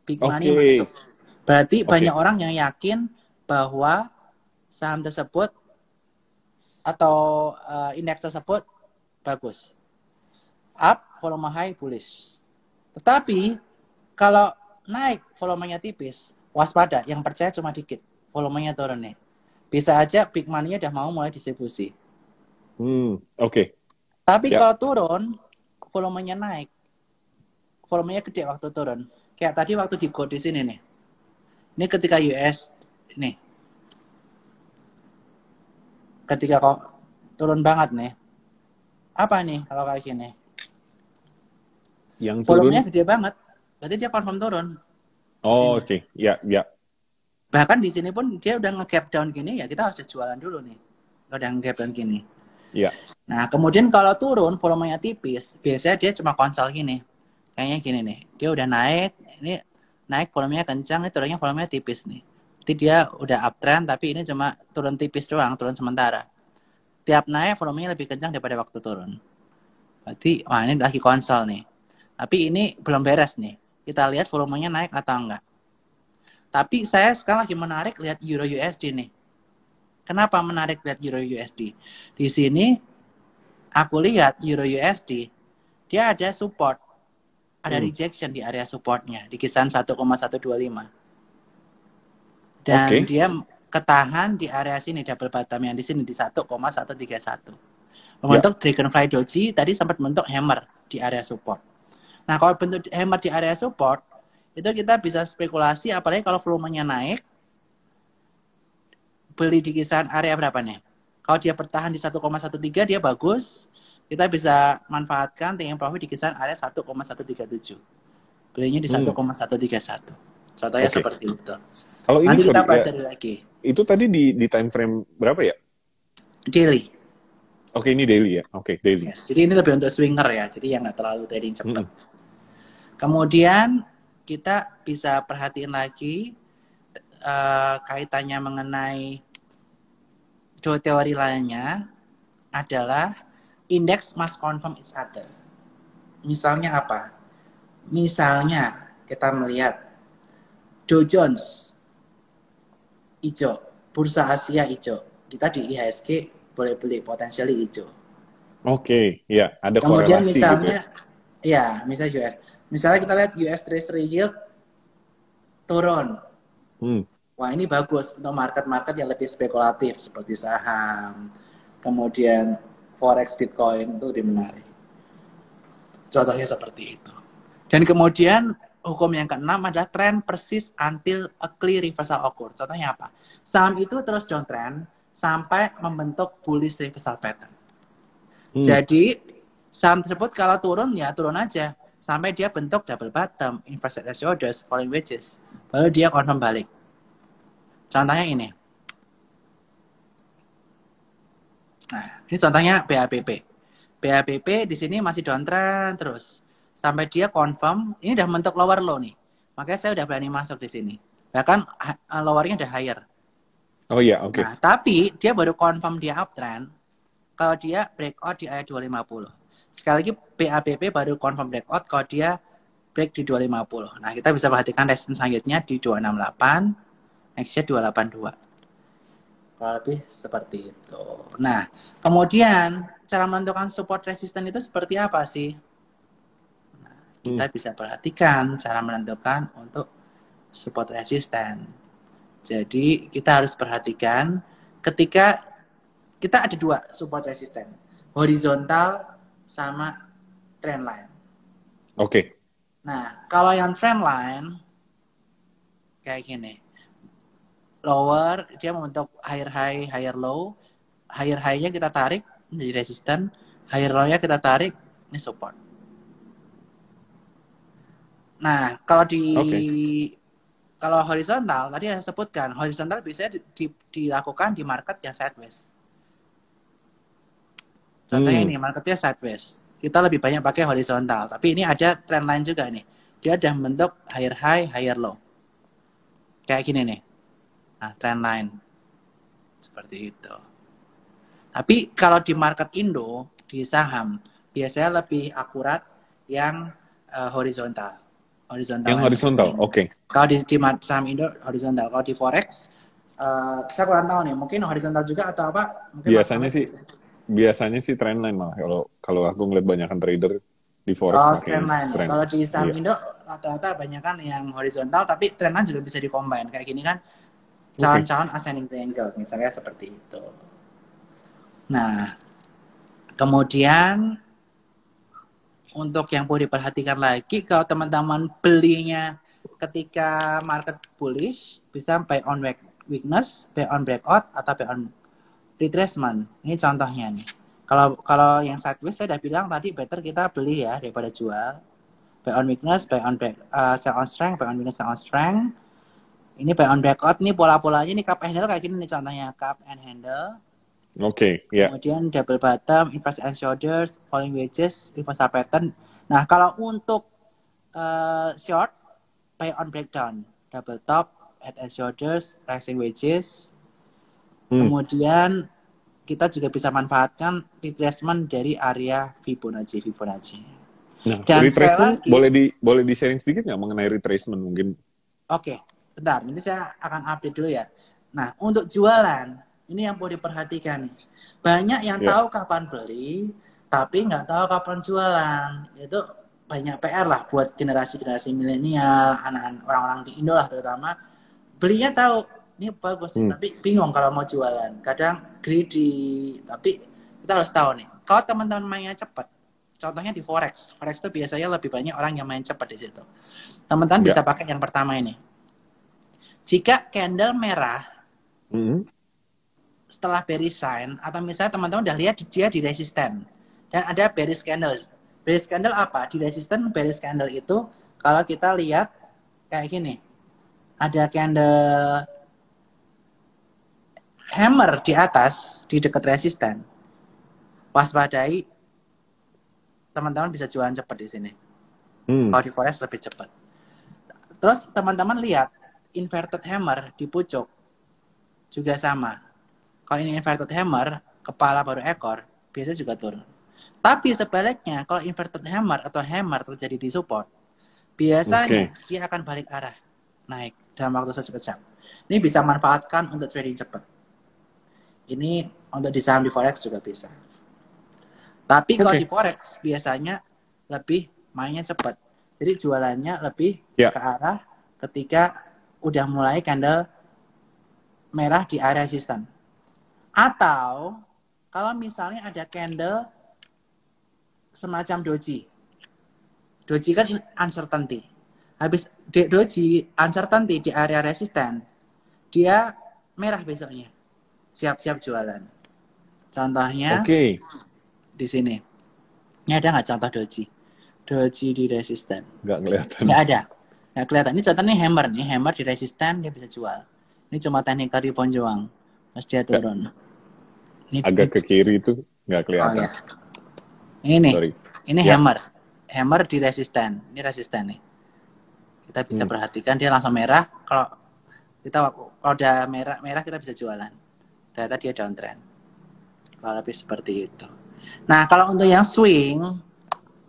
Speaker 2: Big money
Speaker 1: Oke.
Speaker 2: masuk. Berarti
Speaker 1: Oke.
Speaker 2: banyak orang yang yakin bahwa saham tersebut atau eh, indeks tersebut bagus. Up, volume high, bullish. Tetapi kalau naik volumenya tipis, waspada. Yang percaya cuma dikit, volumenya turun nih. Bisa aja big money udah mau mulai distribusi.
Speaker 1: Hmm, oke. Okay.
Speaker 2: Tapi ya. kalau turun, volumenya naik. Volumenya gede waktu turun. Kayak tadi waktu di gold di sini nih. Ini ketika US nih. Ketika kok turun banget nih. Apa nih kalau kayak gini?
Speaker 1: Yang turun.
Speaker 2: Volumenya gede banget. Berarti dia confirm turun.
Speaker 1: Oh, oke. Okay. Ya, ya.
Speaker 2: Bahkan di sini pun dia udah nge-gap down gini ya, kita harus jualan dulu nih. Udah nge-gap down gini.
Speaker 1: Iya.
Speaker 2: Nah, kemudian kalau turun volumenya tipis, biasanya dia cuma konsol gini. Kayaknya gini nih. Dia udah naik, ini naik volumenya kencang, ini turunnya volumenya tipis nih. Jadi dia udah uptrend, tapi ini cuma turun tipis doang, turun sementara. Tiap naik volumenya lebih kencang daripada waktu turun. Berarti, wah ini lagi konsol nih. Tapi ini belum beres nih. Kita lihat volumenya naik atau enggak. Tapi saya sekarang lagi menarik lihat Euro USD nih. Kenapa menarik lihat Euro USD? Di sini aku lihat Euro USD dia ada support, ada hmm. rejection di area supportnya di kisaran 1,125. Dan okay. dia ketahan di area sini double bottom yang di sini di 1,131. Membentuk yeah. Dragonfly Doji tadi sempat membentuk hammer di area support. Nah, kalau bentuk hemat di area support, itu kita bisa spekulasi, apalagi kalau volumenya naik, beli di kisaran area berapa nih? Kalau dia bertahan di 1,13, dia bagus. Kita bisa manfaatkan taking profit di kisaran area 1,137. Belinya di 1,131. Hmm. Contohnya okay. seperti itu.
Speaker 1: Kalau ini
Speaker 2: Nanti kita
Speaker 1: sorry,
Speaker 2: ya, lagi.
Speaker 1: Itu tadi di, di time frame berapa ya?
Speaker 2: Daily.
Speaker 1: Oke, okay, ini daily ya. Oke, okay, daily.
Speaker 2: Yes, jadi ini lebih untuk swinger ya. Jadi yang nggak terlalu trading cepat. -hmm. Kemudian kita bisa perhatiin lagi uh, kaitannya mengenai dua teori lainnya adalah indeks must confirm each other. Misalnya apa? Misalnya kita melihat Dow Jones hijau, bursa Asia hijau. Kita di IHSG boleh beli potensial hijau.
Speaker 1: Oke, okay, ya ada
Speaker 2: Kemudian
Speaker 1: korelasi
Speaker 2: misalnya,
Speaker 1: gitu ya?
Speaker 2: ya misalnya US Misalnya kita lihat US Treasury yield turun. Hmm. Wah ini bagus untuk market-market yang lebih spekulatif seperti saham, kemudian forex, bitcoin itu lebih menarik. Contohnya seperti itu. Dan kemudian hukum yang keenam adalah trend persis until a clear reversal occur. Contohnya apa? Saham itu terus downtrend sampai membentuk bullish reversal pattern. Hmm. Jadi saham tersebut kalau turun ya turun aja sampai dia bentuk double bottom, inverse shoulders, falling wedges. Baru dia confirm balik. Contohnya ini. Nah, ini contohnya BAPP. BAPP di sini masih downtrend terus. Sampai dia confirm, ini udah bentuk lower low nih. Makanya saya udah berani masuk di sini. Bahkan uh, lowernya udah higher.
Speaker 1: Oh iya, oke. Okay.
Speaker 2: Nah, tapi dia baru confirm dia uptrend kalau dia breakout di area 250 sekali lagi PABP baru confirm breakout kalau dia break di 250. Nah, kita bisa perhatikan resistance selanjutnya di 268, nextnya 282. Kalau lebih seperti itu. Nah, kemudian cara menentukan support resistance itu seperti apa sih? Nah, kita hmm. bisa perhatikan cara menentukan untuk support resistance. Jadi, kita harus perhatikan ketika kita ada dua support resistance. Horizontal sama trend line.
Speaker 1: Oke. Okay.
Speaker 2: Nah, kalau yang trend line kayak gini. Lower dia membentuk higher high, higher low. Higher high-nya kita tarik menjadi resisten, higher low-nya kita tarik ini support. Nah, kalau di okay. kalau horizontal tadi saya sebutkan horizontal bisa di, di, dilakukan di market yang sideways. Contohnya hmm. ini marketnya sideways. Kita lebih banyak pakai horizontal. Tapi ini ada trend line juga nih. Dia ada membentuk higher high, higher low. Kayak gini nih. Nah, trend line. Seperti itu. Tapi kalau di market Indo, di saham, biasanya lebih akurat yang uh, horizontal.
Speaker 1: Horizontal. Yang horizontal, oke. Okay.
Speaker 2: Kalau di, di saham Indo, horizontal. Kalau di Forex, uh, saya kurang tahu nih. Mungkin horizontal juga atau apa? Mungkin
Speaker 1: Biasanya sih biasanya sih trendline malah kalau kalau aku ngeliat banyak trader di forex
Speaker 2: Oh, trendline.
Speaker 1: trend.
Speaker 2: Kalau di saham
Speaker 1: Iya.
Speaker 2: Indo rata-rata banyak kan yang horizontal, tapi trendline juga bisa dikombin. Kayak gini kan, calon-calon ascending triangle, misalnya seperti itu. Nah, kemudian untuk yang perlu diperhatikan lagi, kalau teman-teman belinya ketika market bullish, bisa buy on weak- weakness, buy on breakout, atau buy on retracement. Ini contohnya nih. Kalau kalau yang sideways saya udah bilang tadi better kita beli ya daripada jual. Buy on weakness, buy on break, uh, sell on strength, buy on weakness, sell on strength. Ini buy on breakout nih pola-polanya nih cup and handle kayak gini nih contohnya cup and handle.
Speaker 1: Oke, ya.
Speaker 2: Kemudian double bottom, inverse and shoulders, falling wedges, reversal pattern. Nah, kalau untuk uh, short, buy on breakdown, double top, head and shoulders, rising wedges.
Speaker 1: Hmm.
Speaker 2: Kemudian kita juga bisa manfaatkan retracement dari area Fibonacci Fibonacci.
Speaker 1: Nah,
Speaker 2: Dan
Speaker 1: retracement
Speaker 2: lagi-
Speaker 1: boleh di boleh di sharing sedikit nggak mengenai retracement mungkin?
Speaker 2: Oke, bentar. Nanti saya akan update dulu ya. Nah, untuk jualan, ini yang perlu diperhatikan nih. Banyak yang
Speaker 1: Ya.
Speaker 2: tahu kapan beli, tapi nggak tahu kapan jualan. Itu banyak PR lah buat generasi-generasi milenial, anak-anak orang-orang di Indo lah terutama. Belinya tahu, ini bagus,
Speaker 1: Hmm.
Speaker 2: tapi bingung kalau mau jualan. Kadang greedy, tapi kita harus tahu nih. Kalau teman-teman mainnya cepat, contohnya di forex, forex itu biasanya lebih banyak orang yang main cepat di situ. Teman-teman
Speaker 1: Ya.
Speaker 2: bisa pakai yang pertama ini. Jika candle merah
Speaker 1: Hmm.
Speaker 2: setelah bearish sign atau misalnya teman-teman udah lihat dia di resisten dan ada bearish candle. Bearish candle apa? Di resisten bearish candle itu kalau kita lihat kayak gini. Ada candle hammer di atas di dekat resisten. Waspadai teman-teman bisa jualan cepat di sini.
Speaker 1: Hmm.
Speaker 2: Kalau di forex lebih cepat. Terus teman-teman lihat inverted hammer di pucuk juga sama. Kalau ini inverted hammer, kepala baru ekor, biasanya juga turun. Tapi sebaliknya, kalau inverted hammer atau hammer terjadi di support, biasanya dia akan balik arah, naik dalam waktu sekejap. Ini bisa manfaatkan untuk trading cepat. Ini untuk di saham di forex juga bisa. Tapi kalau
Speaker 1: Oke.
Speaker 2: di forex biasanya lebih mainnya cepat. Jadi jualannya lebih
Speaker 1: Ya.
Speaker 2: ke arah ketika udah mulai candle merah di area resisten. Atau kalau misalnya ada candle semacam doji. Doji kan in- uncertainty. Habis doji uncertainty di area resisten, dia merah besoknya. Siap-siap jualan. Contohnya
Speaker 1: Oke.
Speaker 2: di sini. Ini ada nggak contoh doji? Doji di resisten.
Speaker 1: Nggak kelihatan.
Speaker 2: Nggak ada. Nggak kelihatan. Ini contohnya hammer nih. Hammer di resisten dia bisa jual. Ini cuma teknik kari ponjuang. Terus dia turun. Ini,
Speaker 1: Agak ke kiri itu nggak
Speaker 2: Oh,
Speaker 1: kelihatan.
Speaker 2: ya. Ini nih.
Speaker 1: Sorry.
Speaker 2: Ini
Speaker 1: Ya.
Speaker 2: hammer. Hammer di resisten. Ini resisten nih. Kita bisa
Speaker 1: Hmm.
Speaker 2: perhatikan dia langsung merah. Kalau kita kalau udah merah merah kita bisa jualan. Ternyata dia downtrend. Kalau lebih seperti itu. Nah, kalau untuk yang swing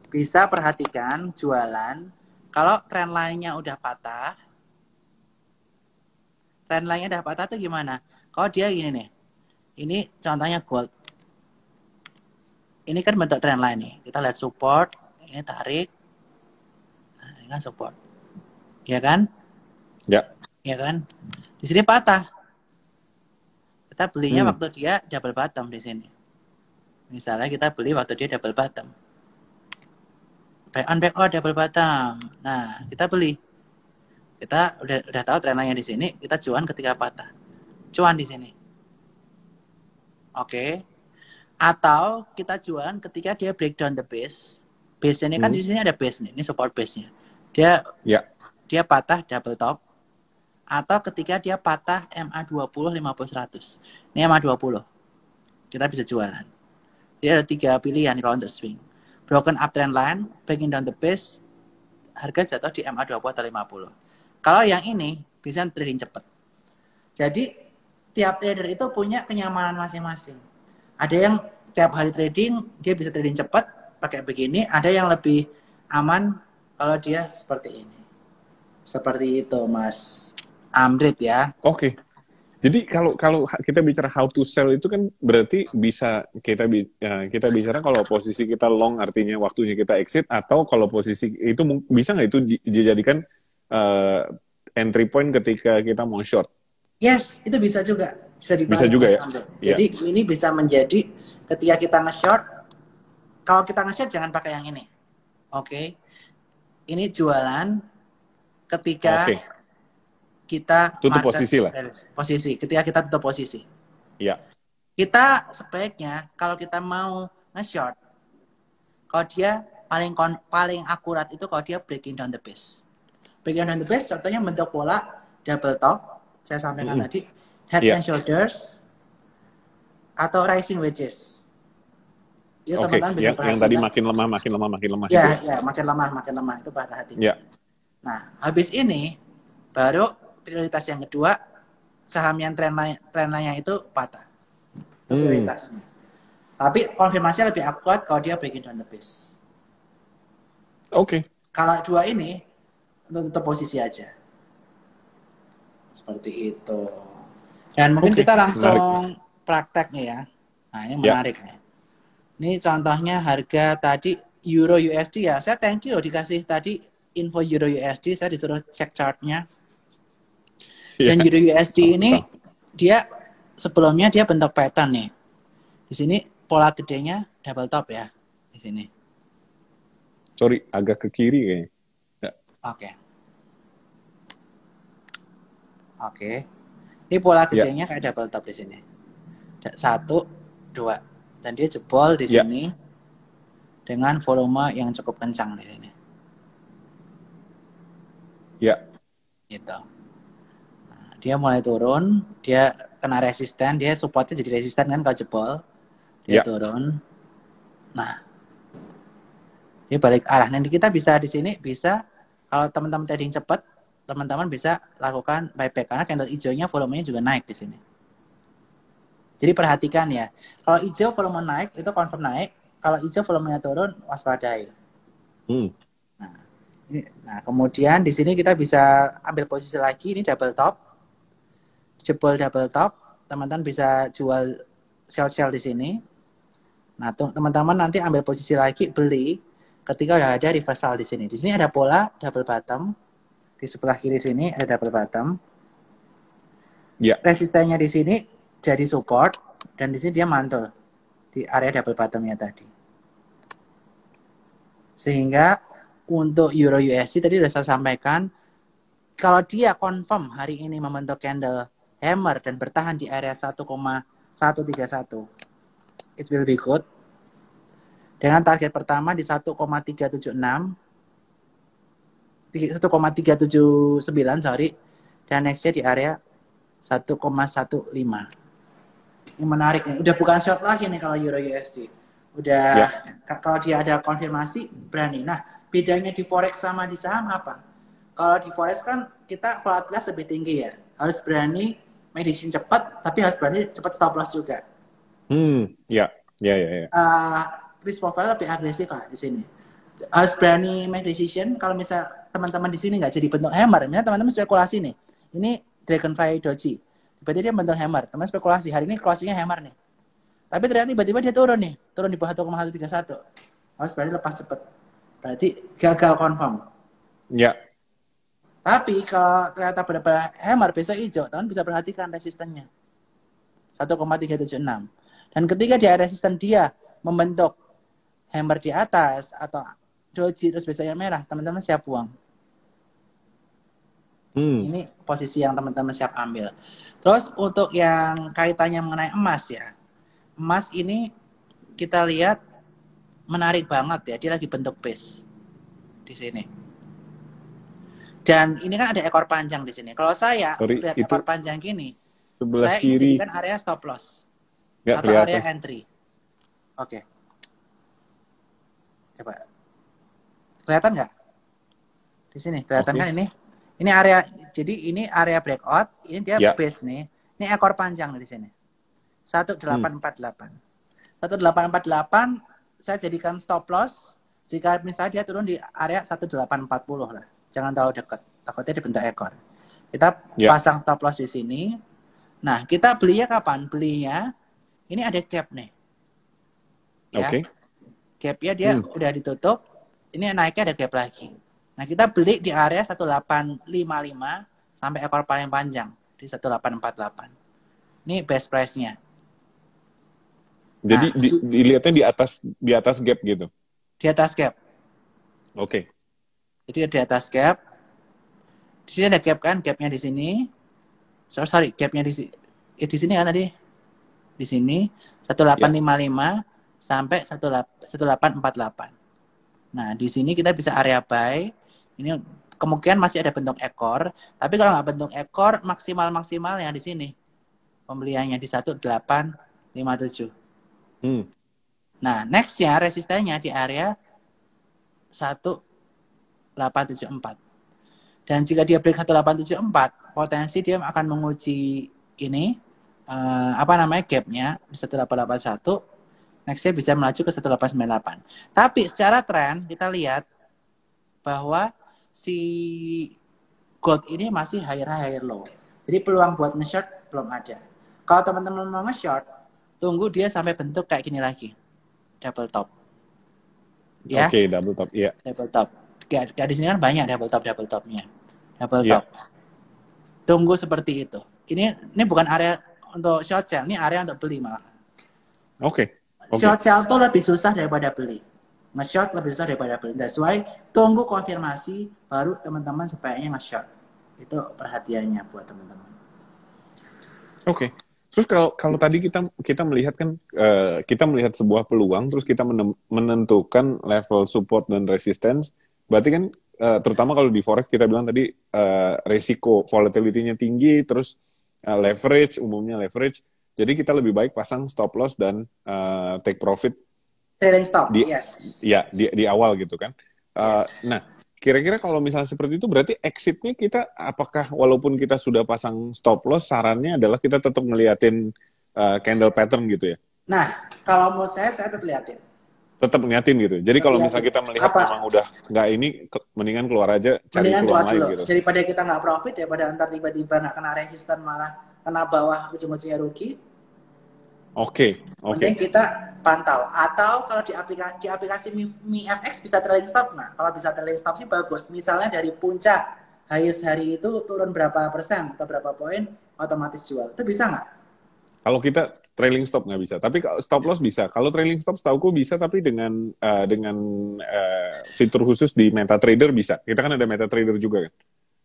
Speaker 2: bisa perhatikan jualan. Kalau trend lainnya udah patah, trend lainnya udah patah tuh gimana? Kalau dia gini nih, ini contohnya gold. Ini kan bentuk trend line nih. Kita lihat support, ini tarik. Nah, ini kan support. Ya kan?
Speaker 1: Ya.
Speaker 2: Ya kan? Di sini patah. Kita belinya
Speaker 1: Hmm.
Speaker 2: waktu dia double bottom di sini. Misalnya kita beli waktu dia double bottom. Buy on back out double bottom. Nah, kita beli. Kita udah udah tahu line di sini, kita cuan ketika patah. Cuan di sini. Oke. Atau kita jualan ketika dia breakdown the base. Base ini kan
Speaker 1: Hmm.
Speaker 2: di sini ada base nih, ini support base-nya. Dia
Speaker 1: Ya.
Speaker 2: dia patah double top atau ketika dia patah MA20 50 100. Ini MA20. Kita bisa jualan. Jadi ada tiga pilihan kalau untuk swing. Broken up trend line, breaking down the base, harga jatuh di MA20 atau 50. Kalau yang ini bisa trading cepat. Jadi tiap trader itu punya kenyamanan masing-masing. Ada yang tiap hari trading dia bisa trading cepat pakai begini, ada yang lebih aman kalau dia seperti ini. Seperti itu Mas Amrit ya.
Speaker 1: Oke. Jadi kalau kalau kita bicara how to sell itu kan berarti bisa kita ya, kita bicara kalau posisi kita long artinya waktunya kita exit atau kalau posisi itu bisa nggak itu dijadikan uh, entry point ketika kita mau short?
Speaker 2: Yes, itu bisa juga.
Speaker 1: Bisa, bisa juga ya.
Speaker 2: Jadi yeah. ini bisa menjadi ketika kita nge-short kalau kita nge-short jangan pakai yang ini. Oke. Okay? Ini jualan ketika okay kita
Speaker 1: tutup posisi lah.
Speaker 2: Posisi, ketika kita tutup posisi.
Speaker 1: Iya.
Speaker 2: Kita sebaiknya kalau kita mau nge-short, kalau dia paling kon paling akurat itu kalau dia breaking down the base. Breaking down the base contohnya bentuk pola double top, saya sampaikan mm -hmm. tadi, head yeah. and shoulders, atau rising wedges.
Speaker 1: Itu okay. teman-teman bisa yang, yang tadi makin lemah, makin lemah, makin lemah.
Speaker 2: Ya, ya, makin lemah, makin lemah itu pada hati.
Speaker 1: Ya.
Speaker 2: Nah, habis ini baru prioritas yang kedua saham yang tren lain tren lainnya itu patah itu hmm. prioritasnya tapi konfirmasi lebih akurat kalau dia breaking down the base
Speaker 1: oke okay.
Speaker 2: kalau dua ini untuk tutup posisi aja seperti itu dan mungkin okay. kita langsung menarik. praktek nih ya nah ini ya. menarik yeah. nih ini contohnya harga tadi euro USD ya saya thank you dikasih tadi info euro USD saya disuruh cek chartnya (laughs) dan Euro USD ini dia sebelumnya dia bentuk pattern nih. Di sini pola gedenya double top ya di sini.
Speaker 1: Sorry, agak ke kiri kayaknya.
Speaker 2: Ya. Oke. Okay. Oke. Okay. Ini pola ya. gedenya ya. kayak double top di sini. Satu, dua. Dan dia jebol di ya. sini dengan volume yang cukup kencang di sini.
Speaker 1: Ya.
Speaker 2: Gitu dia mulai turun, dia kena resisten, dia supportnya jadi resisten kan kalau jebol, dia yeah. turun. Nah, dia balik arah. Nanti kita bisa di sini bisa kalau teman-teman trading cepat, teman-teman bisa lakukan buyback karena candle hijaunya volumenya juga naik di sini. Jadi perhatikan ya, kalau hijau volume naik itu confirm naik, kalau hijau volumenya turun waspadai. Hmm. Nah, ini, nah kemudian di sini kita bisa ambil posisi lagi ini double top jebol double top, teman-teman bisa jual sell-sell di sini. Nah, teman-teman nanti ambil posisi lagi beli ketika udah ada reversal di sini. Di sini ada pola double bottom. Di sebelah kiri sini ada double bottom.
Speaker 1: Ya.
Speaker 2: Resistennya di sini jadi support dan di sini dia mantul di area double bottomnya tadi. Sehingga untuk Euro USD tadi sudah saya sampaikan kalau dia confirm hari ini membentuk candle hammer dan bertahan di area 1,131 it will be good. Dengan target pertama di 1,376 1,379 sorry. Dan nextnya di area 1,15 ini menarik nih. Udah bukan short lagi nih kalau Euro USD udah yeah. kalau dia ada konfirmasi berani. Nah bedanya di forex sama di saham apa? Kalau di forex kan kita volatilitas lebih tinggi ya. Harus berani medicine cepat, tapi harus berani cepat stop loss juga.
Speaker 1: Hmm, ya, ya, ya. ya.
Speaker 2: Uh, risk profile lebih agresif lah di sini. Harus berani make decision. Kalau misal teman-teman di sini nggak jadi bentuk hammer, misalnya teman-teman spekulasi nih, ini Dragonfly Doji, berarti dia bentuk hammer. Teman spekulasi hari ini keluarnya hammer nih. Tapi ternyata tiba-tiba dia turun nih, turun di bawah 1,131. Harus berani lepas cepat. Berarti gagal confirm.
Speaker 1: Ya,
Speaker 2: tapi kalau ternyata benar-benar hammer besok hijau, teman bisa perhatikan resistennya. 1,376. Dan ketika dia resisten dia membentuk hammer di atas atau doji terus besoknya merah, teman-teman siap buang. Hmm. Ini posisi yang teman-teman siap ambil. Terus untuk yang kaitannya mengenai emas ya. Emas ini kita lihat menarik banget ya. Dia lagi bentuk base di sini. Dan ini kan ada ekor panjang di sini. Kalau saya Sorry, lihat ekor panjang gini,
Speaker 1: sebelah
Speaker 2: saya
Speaker 1: kiri
Speaker 2: kan area stop loss
Speaker 1: Gak
Speaker 2: atau
Speaker 1: kelihatan.
Speaker 2: area entry. Oke. Okay. Coba. Kelihatan nggak? Di sini kelihatan okay. kan ini? Ini area jadi ini area breakout, ini dia yeah. base nih. Ini ekor panjang nih di sini. 1848. Hmm. 1848 saya jadikan stop loss jika misalnya dia turun di area 1840 lah jangan terlalu dekat takutnya dibentuk ekor kita yeah. pasang stop loss di sini Nah, kita belinya kapan? Belinya ini ada cap nih.
Speaker 1: Oke. Okay.
Speaker 2: Capnya dia hmm. udah ditutup. Ini naiknya ada cap lagi. Nah, kita beli di area 1855 sampai ekor paling panjang di 1848. Ini best price-nya.
Speaker 1: Jadi nah, di, dilihatnya di atas di atas gap gitu.
Speaker 2: Di atas gap.
Speaker 1: Oke. Okay.
Speaker 2: Jadi di atas gap. Di sini ada gap kan? Gapnya di sini. Sorry, sorry gapnya di sini. Eh, di sini kan tadi. Di sini 1855 yeah. sampai 1848. Nah, di sini kita bisa area buy. Ini kemungkinan masih ada bentuk ekor, tapi kalau nggak bentuk ekor maksimal maksimal yang di sini pembeliannya di 1857. Hmm. Nah, nextnya resistennya di area 1874. Dan jika dia break 1874, potensi dia akan menguji ini uh, apa namanya gapnya di 1881. Nextnya bisa melaju ke 1898. Tapi secara tren kita lihat bahwa si gold ini masih higher higher low. Jadi peluang buat nge-short belum ada. Kalau teman-teman mau nge-short, tunggu dia sampai bentuk kayak gini lagi double top
Speaker 1: ya oke okay, double top iya
Speaker 2: yeah. double top kayak, kayak di sini kan banyak double top double topnya double yeah. top tunggu seperti itu ini ini bukan area untuk short sell ini area untuk beli malah
Speaker 1: oke okay. okay.
Speaker 2: short sell tuh lebih susah daripada beli nge-short lebih susah daripada beli that's why tunggu konfirmasi baru teman-teman sebaiknya nge-short itu perhatiannya buat teman-teman
Speaker 1: oke okay. Terus kalau kalau tadi kita kita melihat kan uh, kita melihat sebuah peluang, terus kita menentukan level support dan resistance, berarti kan uh, terutama kalau di forex kita bilang tadi uh, resiko volatility-nya tinggi, terus uh, leverage umumnya leverage, jadi kita lebih baik pasang stop loss dan uh, take profit.
Speaker 2: Trailing stop,
Speaker 1: di,
Speaker 2: yes.
Speaker 1: Ya di di awal gitu kan. Uh, yes. Nah Kira-kira kalau misalnya seperti itu berarti exitnya kita apakah walaupun kita sudah pasang stop loss sarannya adalah kita tetap ngeliatin uh, candle pattern gitu ya?
Speaker 2: Nah, kalau menurut saya saya tetap liatin.
Speaker 1: Tetap ngeliatin gitu. Jadi kalau misalnya kita melihat Apa? memang udah nggak ini mendingan keluar aja cari mendingan keluar lain gitu.
Speaker 2: Daripada kita nggak profit daripada ntar tiba-tiba nggak kena resisten malah kena bawah ujung-ujungnya rugi.
Speaker 1: Oke, okay, oke. Okay.
Speaker 2: kita pantau. Atau kalau di aplikasi di aplikasi Mi, Mi FX bisa trailing stop nah. Kalau bisa trailing stop sih bagus. Misalnya dari puncak highest hari itu turun berapa persen atau berapa poin otomatis jual. Itu bisa nggak?
Speaker 1: Kalau kita trailing stop nggak bisa, tapi stop loss bisa. Kalau trailing stop setahu bisa, tapi dengan uh, dengan uh, fitur khusus di MetaTrader bisa. Kita kan ada MetaTrader juga kan.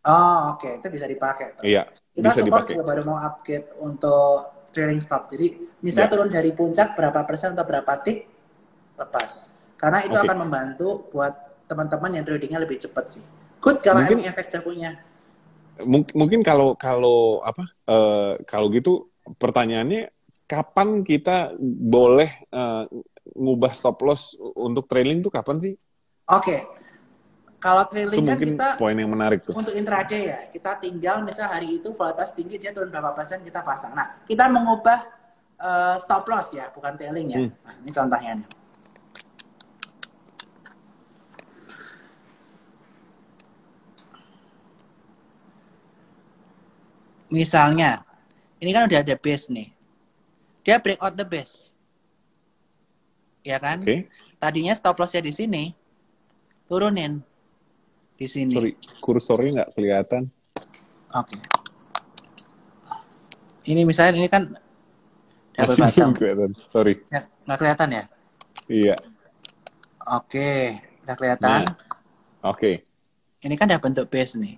Speaker 2: Oh oke, okay. itu bisa dipakai.
Speaker 1: Iya,
Speaker 2: kita bisa dipakai. Kita baru mau upgrade untuk trailing stop. Jadi misalnya yeah. turun dari puncak berapa persen atau berapa tik lepas. Karena itu okay. akan membantu buat teman-teman yang tradingnya lebih cepat sih. Good kalau mungkin, efek punya.
Speaker 1: Mungkin kalau kalau apa uh, kalau gitu pertanyaannya kapan kita boleh uh, ngubah stop loss untuk trailing tuh kapan sih?
Speaker 2: Oke. Okay. Kalau trailing itu
Speaker 1: kan kita poin yang menarik tuh.
Speaker 2: Untuk intraday ya, kita tinggal misal hari itu volatilitas tinggi dia turun berapa persen kita pasang. Nah, kita mengubah uh, stop loss ya, bukan trailing ya. Hmm. Nah, ini contohnya nih. Misalnya, ini kan udah ada base nih. Dia break out the base. Ya kan? Okay. Tadinya stop lossnya di sini, turunin di sini.
Speaker 1: Sorry, kursornya nggak kelihatan.
Speaker 2: Oke. Okay. Ini misalnya ini kan double bottom.
Speaker 1: kelihatan. Sorry.
Speaker 2: Ya, nggak kelihatan ya?
Speaker 1: Iya.
Speaker 2: Oke, udah kelihatan. Nah.
Speaker 1: Oke. Okay.
Speaker 2: Ini kan udah bentuk base nih.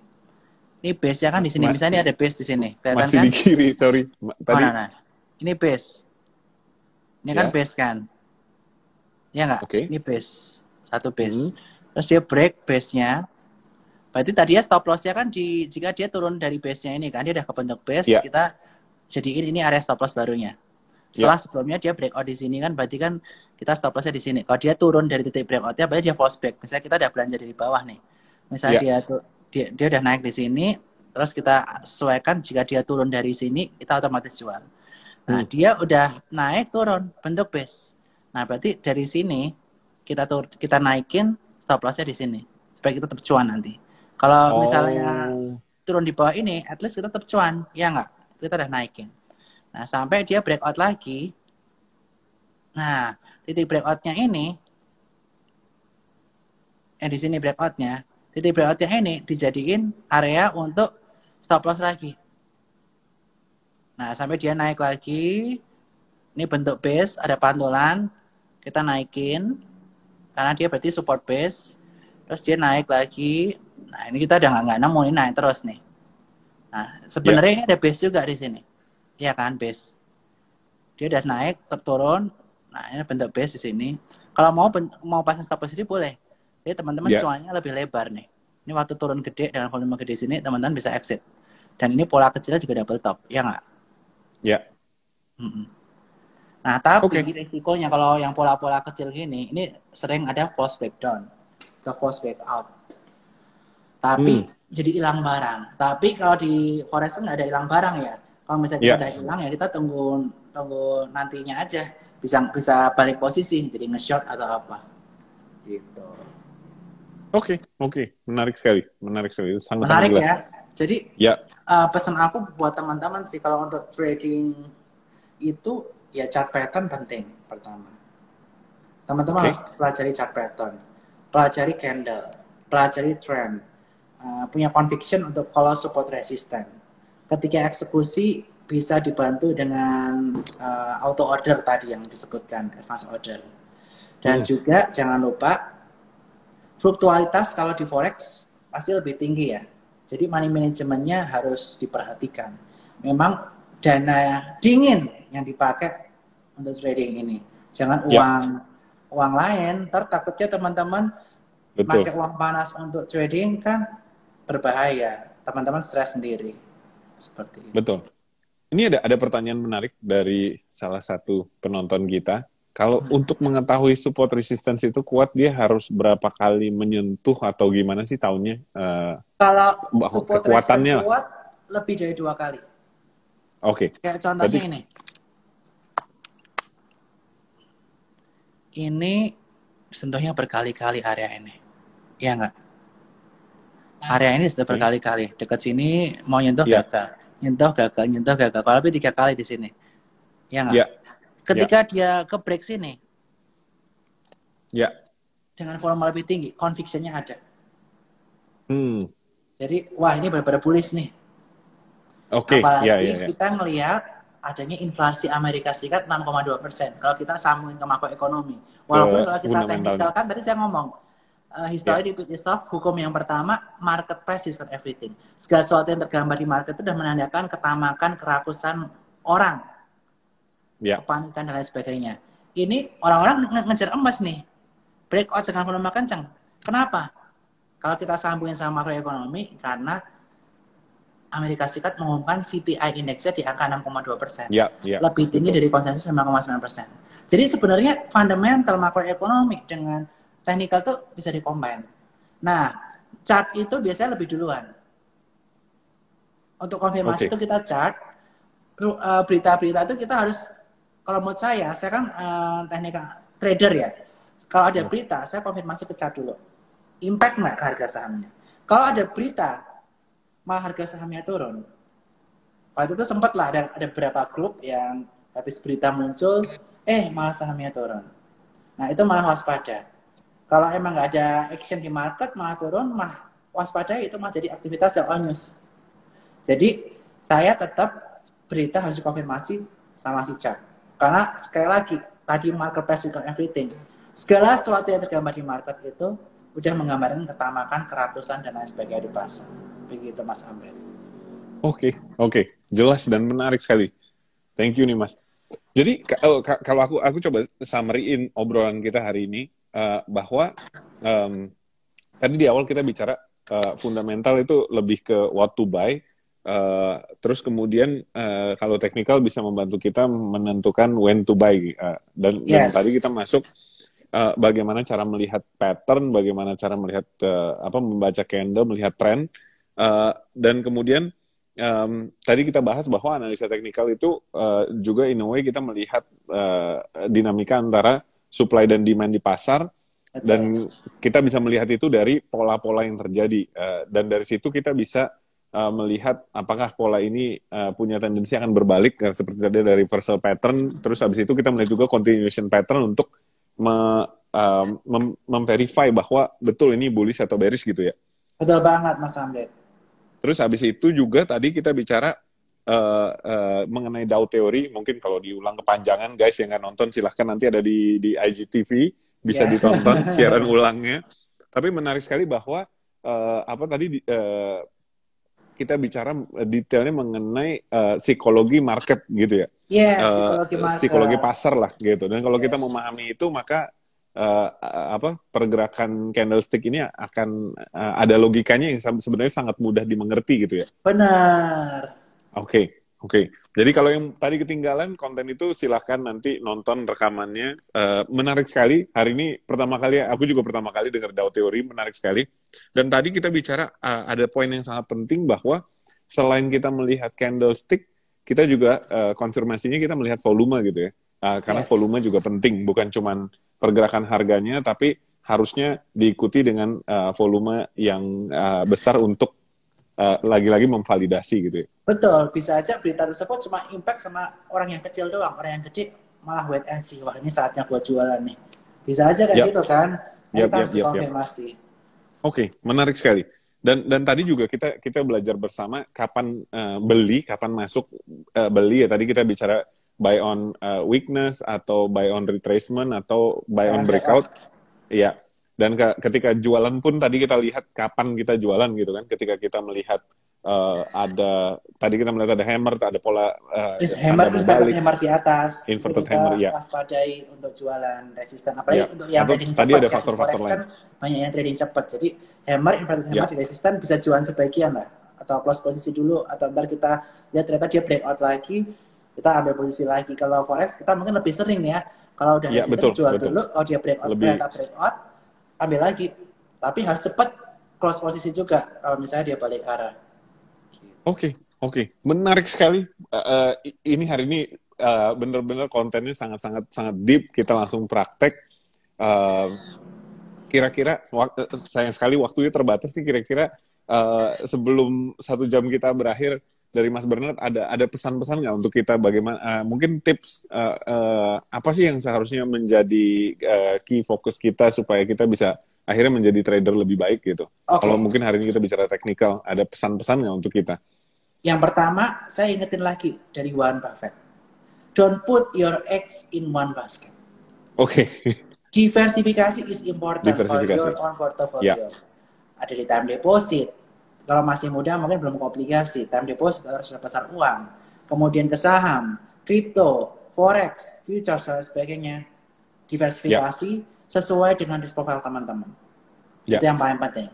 Speaker 2: Ini base-nya kan di sini. Misalnya ada base di sini.
Speaker 1: Kelihatan Masih kan? di kiri, sorry.
Speaker 2: Tadi. Oh, nah. Ini base. Ini kan ya. base kan? Ya nggak?
Speaker 1: Oke. Okay.
Speaker 2: Ini base. Satu base. Hmm. Terus dia break base-nya. Berarti tadi ya stop loss-nya kan di jika dia turun dari base-nya ini kan dia udah kebentuk base, yeah. kita jadiin ini area stop loss barunya. Setelah yeah. sebelumnya dia breakout di sini kan berarti kan kita stop loss-nya di sini. Kalau dia turun dari titik breakout-nya berarti dia false back. Misalnya kita udah belanja dari bawah nih. Misalnya yeah. dia tuh dia, dia udah naik di sini, terus kita sesuaikan jika dia turun dari sini kita otomatis jual. Nah, hmm. dia udah naik turun bentuk base. Nah, berarti dari sini kita tur kita naikin stop loss-nya di sini supaya kita tetap cuan nanti. Kalau oh. misalnya turun di bawah ini, at least kita tetap cuan, ya nggak? Kita udah naikin. Nah, sampai dia breakout lagi. Nah, titik breakoutnya ini, eh di sini breakoutnya, titik breakoutnya ini dijadiin area untuk stop loss lagi. Nah, sampai dia naik lagi. Ini bentuk base, ada pantulan. Kita naikin. Karena dia berarti support base. Terus dia naik lagi. Nah, ini kita udah nggak nemu, ini naik terus nih. Nah, sebenarnya yeah. ada base juga di sini. Iya kan, base. Dia udah naik, terturun. Nah, ini bentuk base di sini. Kalau mau mau pasang stop loss ini boleh. Jadi teman-teman yeah. cuannya lebih lebar nih. Ini waktu turun gede dengan volume gede sini, teman-teman bisa exit. Dan ini pola kecilnya juga double top, ya nggak?
Speaker 1: Ya.
Speaker 2: Yeah. Nah, tapi okay. risikonya kalau yang pola-pola kecil gini, ini sering ada false breakdown atau false breakout. Tapi hmm. jadi hilang barang. Tapi kalau di forex nggak ada hilang barang ya. Kalau misalnya yeah. kita udah hilang ya kita tunggu tunggu nantinya aja bisa bisa balik posisi jadi nge-short atau apa. Gitu.
Speaker 1: Oke, okay, oke, okay. menarik sekali, menarik sekali,
Speaker 2: sangat menarik sangat jelas. ya. Jadi ya. Uh, pesan aku buat teman-teman sih kalau untuk trading itu ya chart pattern penting pertama. Teman-teman okay. harus pelajari chart pattern, pelajari candle, pelajari trend, uh, punya conviction untuk kalau support resistant. Ketika eksekusi bisa dibantu dengan uh, auto order tadi yang disebutkan advance order. Dan hmm. juga jangan lupa fluktualitas kalau di forex pasti lebih tinggi ya. Jadi money manajemennya harus diperhatikan. Memang dana dingin yang dipakai untuk trading ini. Jangan ya. uang uang lain, ntar takutnya teman-teman pakai uang panas untuk trading kan berbahaya. Teman-teman stres sendiri. Seperti itu.
Speaker 1: Betul. Ini ada ada pertanyaan menarik dari salah satu penonton kita. Kalau hmm. untuk mengetahui support resistance itu kuat, dia harus berapa kali menyentuh atau gimana sih tahunnya?
Speaker 2: Uh, Kalau support kekuatannya kuat, lebih dari dua kali.
Speaker 1: Oke.
Speaker 2: Okay. Kayak contohnya Berarti... ini. Ini sentuhnya berkali-kali area ini. Iya nggak? Area ini sudah berkali-kali. Dekat sini mau nyentuh ya. gagal. Nyentuh gagal, nyentuh gagal. Kalau lebih tiga kali di sini. Iya nggak? Ya. Ketika ya. dia ke break sini.
Speaker 1: Ya.
Speaker 2: Dengan volume lebih tinggi, convictionnya ada.
Speaker 1: Hmm.
Speaker 2: Jadi, wah ini benar-benar bullish nih.
Speaker 1: Oke, okay.
Speaker 2: Apalagi ya, ya, ya. kita ngelihat adanya inflasi Amerika Serikat 6,2 persen. Kalau kita sambungin ke makroekonomi, walaupun uh, kalau kita teknikal kan tadi saya ngomong uh, history yeah. repeat itself. Hukum yang pertama, market price is everything. Segala sesuatu yang tergambar di market itu sudah menandakan ketamakan, kerakusan orang, yeah. kepanikan dan lain sebagainya. Ini orang-orang nge ngejar emas nih, breakout dengan volume kencang. Kenapa? Kalau kita sambungin sama makroekonomi, karena Amerika Serikat mengumumkan CPI indeksnya di angka 6,2 persen,
Speaker 1: ya, ya,
Speaker 2: lebih tinggi betul. dari konsensus 5,9 persen. Jadi sebenarnya fundamental makroekonomi dengan teknikal tuh bisa dikombin. Nah, chart itu biasanya lebih duluan. Untuk konfirmasi okay. itu kita chart, eh, berita-berita itu kita harus, kalau menurut saya, saya kan uh, teknikal trader ya. Kalau ada berita, saya konfirmasi chart dulu. Impact nggak ke harga sahamnya? Kalau ada berita, malah harga sahamnya turun. Waktu itu sempat lah ada, ada beberapa grup yang habis berita muncul, eh malah sahamnya turun. Nah itu malah waspada. Kalau emang nggak ada action di market malah turun, mah waspada itu mah jadi aktivitas sell on news. Jadi saya tetap berita harus dikonfirmasi sama si chart. Karena sekali lagi tadi market price everything. Segala sesuatu yang tergambar di market itu udah menggambarkan ketamakan, keratusan dan lain sebagainya di pasar. Begitu Mas Amrit.
Speaker 1: Oke, okay, oke, okay. jelas dan menarik sekali. Thank you nih Mas. Jadi oh, kalau aku aku coba summary obrolan kita hari ini uh, bahwa um, tadi di awal kita bicara uh, fundamental itu lebih ke what to buy, uh, terus kemudian uh, kalau teknikal bisa membantu kita menentukan when to buy uh, dan, yes. dan tadi kita masuk uh, bagaimana cara melihat pattern, bagaimana cara melihat uh, apa membaca candle, melihat tren, uh, dan kemudian um, tadi kita bahas bahwa analisa teknikal itu uh, juga in a way kita melihat uh, dinamika antara supply dan demand di pasar. Dan kita bisa melihat itu dari pola-pola yang terjadi. Uh, dan dari situ kita bisa uh, melihat apakah pola ini uh, punya tendensi akan berbalik uh, seperti tadi dari reversal pattern terus habis itu kita melihat juga continuation pattern untuk me, uh, mem memverify bahwa betul ini bullish atau bearish gitu ya.
Speaker 2: Betul banget Mas Hamid.
Speaker 1: Terus habis itu juga tadi kita bicara uh, uh, mengenai Dow teori, mungkin kalau diulang kepanjangan guys yang nggak nonton silahkan nanti ada di di IGTV bisa yeah. ditonton siaran (laughs) ulangnya. Tapi menarik sekali bahwa uh, apa tadi uh, kita bicara detailnya mengenai uh, psikologi market gitu ya.
Speaker 2: Yes, uh, psikologi,
Speaker 1: psikologi pasar lah gitu. Dan kalau yes. kita memahami itu maka uh, apa pergerakan candlestick ini akan uh, ada logikanya yang sebenarnya sangat mudah dimengerti gitu ya.
Speaker 2: Benar.
Speaker 1: Oke, okay, oke. Okay. Jadi kalau yang tadi ketinggalan konten itu silahkan nanti nonton rekamannya. Uh, menarik sekali. Hari ini pertama kali, aku juga pertama kali dengar Dow Theory, menarik sekali. Dan tadi kita bicara uh, ada poin yang sangat penting bahwa selain kita melihat candlestick, kita juga uh, konfirmasinya kita melihat volume gitu ya. Uh, karena yes. volume juga penting, bukan cuma pergerakan harganya, tapi harusnya diikuti dengan uh, volume yang uh, besar untuk uh, lagi-lagi memvalidasi gitu ya.
Speaker 2: Betul, bisa aja berita tersebut cuma impact sama orang yang kecil doang, orang yang gede malah wait and see. Wah ini saatnya buat jualan nih. Bisa aja kayak yep. gitu kan? Yep, yep, yep.
Speaker 1: Oke, okay, menarik sekali. Dan dan tadi juga kita kita belajar bersama kapan uh, beli, kapan masuk uh, beli ya. Tadi kita bicara buy on uh, weakness atau buy on retracement atau buy on breakout. Iya. Dan ke, ketika jualan pun tadi kita lihat kapan kita jualan gitu kan. Ketika kita melihat uh, ada tadi kita melihat ada hammer, ada pola
Speaker 2: uh, hammer, ada berbalik, hammer di atas.
Speaker 1: Inverted kita hammer ya.
Speaker 2: Waspadai untuk jualan resisten. Apalagi ya. untuk yang
Speaker 1: atau, trading cepat. Tadi ada faktor-faktor lain. Kan
Speaker 2: banyak yang trading cepat. Jadi hammer, inverted hammer ya. di resisten bisa jualan sebagian lah atau close posisi dulu atau ntar kita lihat ternyata dia breakout lagi kita ambil posisi lagi. Kalau forex kita mungkin lebih sering ya. Kalau udah ya, betul, jual betul. dulu, kalau dia breakout lebih... ternyata breakout, ambil lagi. Tapi harus cepat close posisi juga kalau misalnya dia balik arah.
Speaker 1: Oke, okay, oke, okay. menarik sekali. Uh, ini hari ini uh, benar-benar kontennya sangat-sangat sangat deep. Kita langsung praktek. Uh, kira-kira sayang sekali waktunya terbatas nih. Kira-kira uh, sebelum satu jam kita berakhir, dari Mas Bernard ada ada pesan-pesan nggak untuk kita bagaimana uh, mungkin tips uh, uh, apa sih yang seharusnya menjadi uh, key fokus kita supaya kita bisa akhirnya menjadi trader lebih baik gitu. Okay. Kalau mungkin hari ini kita bicara teknikal, ada pesan-pesan nggak untuk kita?
Speaker 2: Yang pertama, saya ingetin lagi dari Warren Buffett. Don't put your eggs in one basket.
Speaker 1: Oke. Okay.
Speaker 2: Diversifikasi is important Diversifikasi. for your own portfolio. Yeah. Ada di time deposit, kalau masih muda mungkin belum ke obligasi, time deposit harus besar uang. Kemudian ke saham, kripto, forex, futures dan sebagainya. Diversifikasi yeah. sesuai dengan risk profile teman-teman. Yeah. Itu yang paling penting.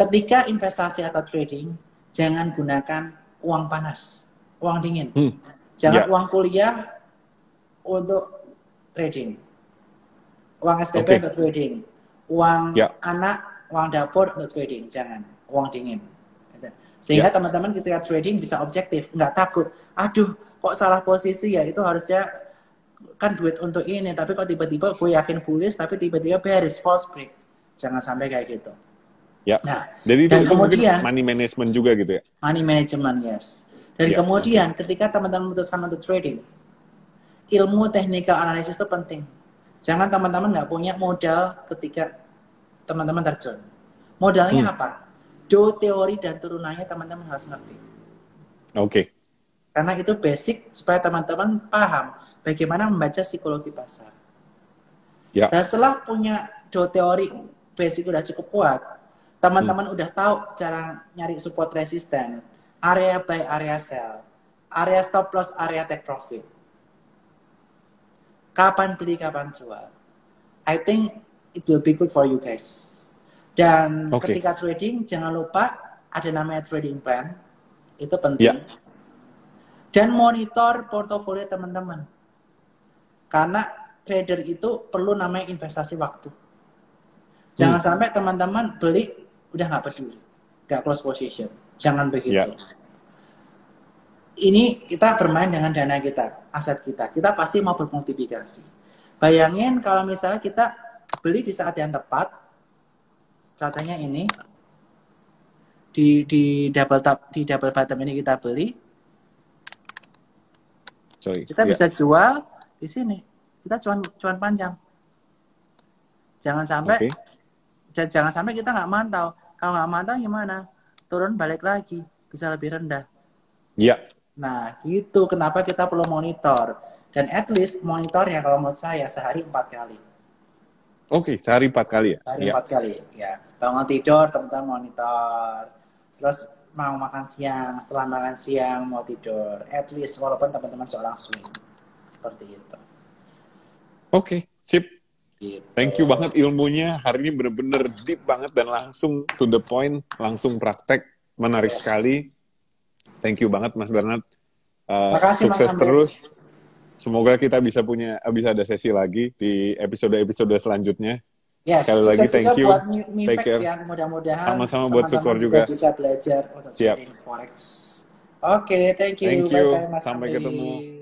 Speaker 2: Ketika investasi atau trading, jangan gunakan uang panas, uang dingin. Hmm. Jangan yeah. uang kuliah untuk trading. Uang SPP okay. untuk trading. Uang yeah. anak, uang dapur untuk trading. Jangan. Uang dingin. Sehingga ya. teman-teman ketika trading bisa objektif, nggak takut. Aduh, kok salah posisi ya itu harusnya kan duit untuk ini, tapi kok tiba-tiba gue yakin bullish, tapi tiba-tiba bearish, false break. Jangan sampai kayak gitu.
Speaker 1: Ya. Nah, jadi dan itu kemudian money management juga gitu ya.
Speaker 2: Money management, yes. Dan ya. kemudian ketika teman-teman memutuskan untuk trading, ilmu technical analysis itu penting. Jangan teman-teman nggak punya modal ketika teman-teman terjun. Modalnya hmm. apa? Do teori dan turunannya teman-teman harus ngerti.
Speaker 1: Oke. Okay.
Speaker 2: Karena itu basic supaya teman-teman paham bagaimana membaca psikologi pasar. Ya. Dan setelah punya do teori basic udah cukup kuat, teman-teman hmm. udah tahu cara nyari support resisten, area buy, area sell, area stop loss, area take profit. Kapan beli, kapan jual. I think it will be good for you guys. Dan okay. ketika trading jangan lupa ada namanya trading plan. Itu penting. Yeah. Dan monitor portofolio teman-teman. Karena trader itu perlu namanya investasi waktu. Jangan hmm. sampai teman-teman beli udah nggak peduli, nggak close position. Jangan begitu. Yeah. Ini kita bermain dengan dana kita, aset kita. Kita pasti mau bermultiplikasi. Bayangin kalau misalnya kita beli di saat yang tepat, Contohnya ini. di di double top di double bottom ini kita beli,
Speaker 1: Sorry.
Speaker 2: kita
Speaker 1: Ya.
Speaker 2: bisa jual di sini. Kita cuan cuan panjang. Jangan sampai
Speaker 1: Oke.
Speaker 2: j- jangan sampai kita nggak mantau. Kalau nggak mantau gimana? Turun balik lagi, bisa lebih rendah.
Speaker 1: Ya.
Speaker 2: Nah, gitu kenapa kita perlu monitor. Dan at least monitornya kalau menurut saya sehari empat kali.
Speaker 1: Oke, sehari empat kali ya.
Speaker 2: Sehari
Speaker 1: Ya.
Speaker 2: empat kali. Ya, bangun tidur teman-teman monitor. Terus mau makan siang, setelah makan siang mau tidur. At least walaupun teman-teman seorang swing. Seperti itu.
Speaker 1: Oke, sip.
Speaker 2: Gitu.
Speaker 1: Thank you banget ilmunya. Hari ini bener-bener deep banget dan langsung to the point, langsung praktek. Menarik
Speaker 2: Yes.
Speaker 1: sekali. Thank you banget Mas Bernard. Uh,
Speaker 2: Makasih, Mas
Speaker 1: sukses
Speaker 2: Andre.
Speaker 1: terus. Semoga kita bisa punya bisa ada sesi lagi di episode-episode selanjutnya.
Speaker 2: Yes,
Speaker 1: Sekali lagi, thank you.
Speaker 2: buat
Speaker 1: Take care.
Speaker 2: ya. Mudah-mudahan
Speaker 1: Sama-sama buat Sukor juga.
Speaker 2: bisa belajar untuk
Speaker 1: Siap.
Speaker 2: trading forex. Oke, thank you.
Speaker 1: Thank you.
Speaker 2: Bye-bye, Mas
Speaker 1: Sampai ketemu.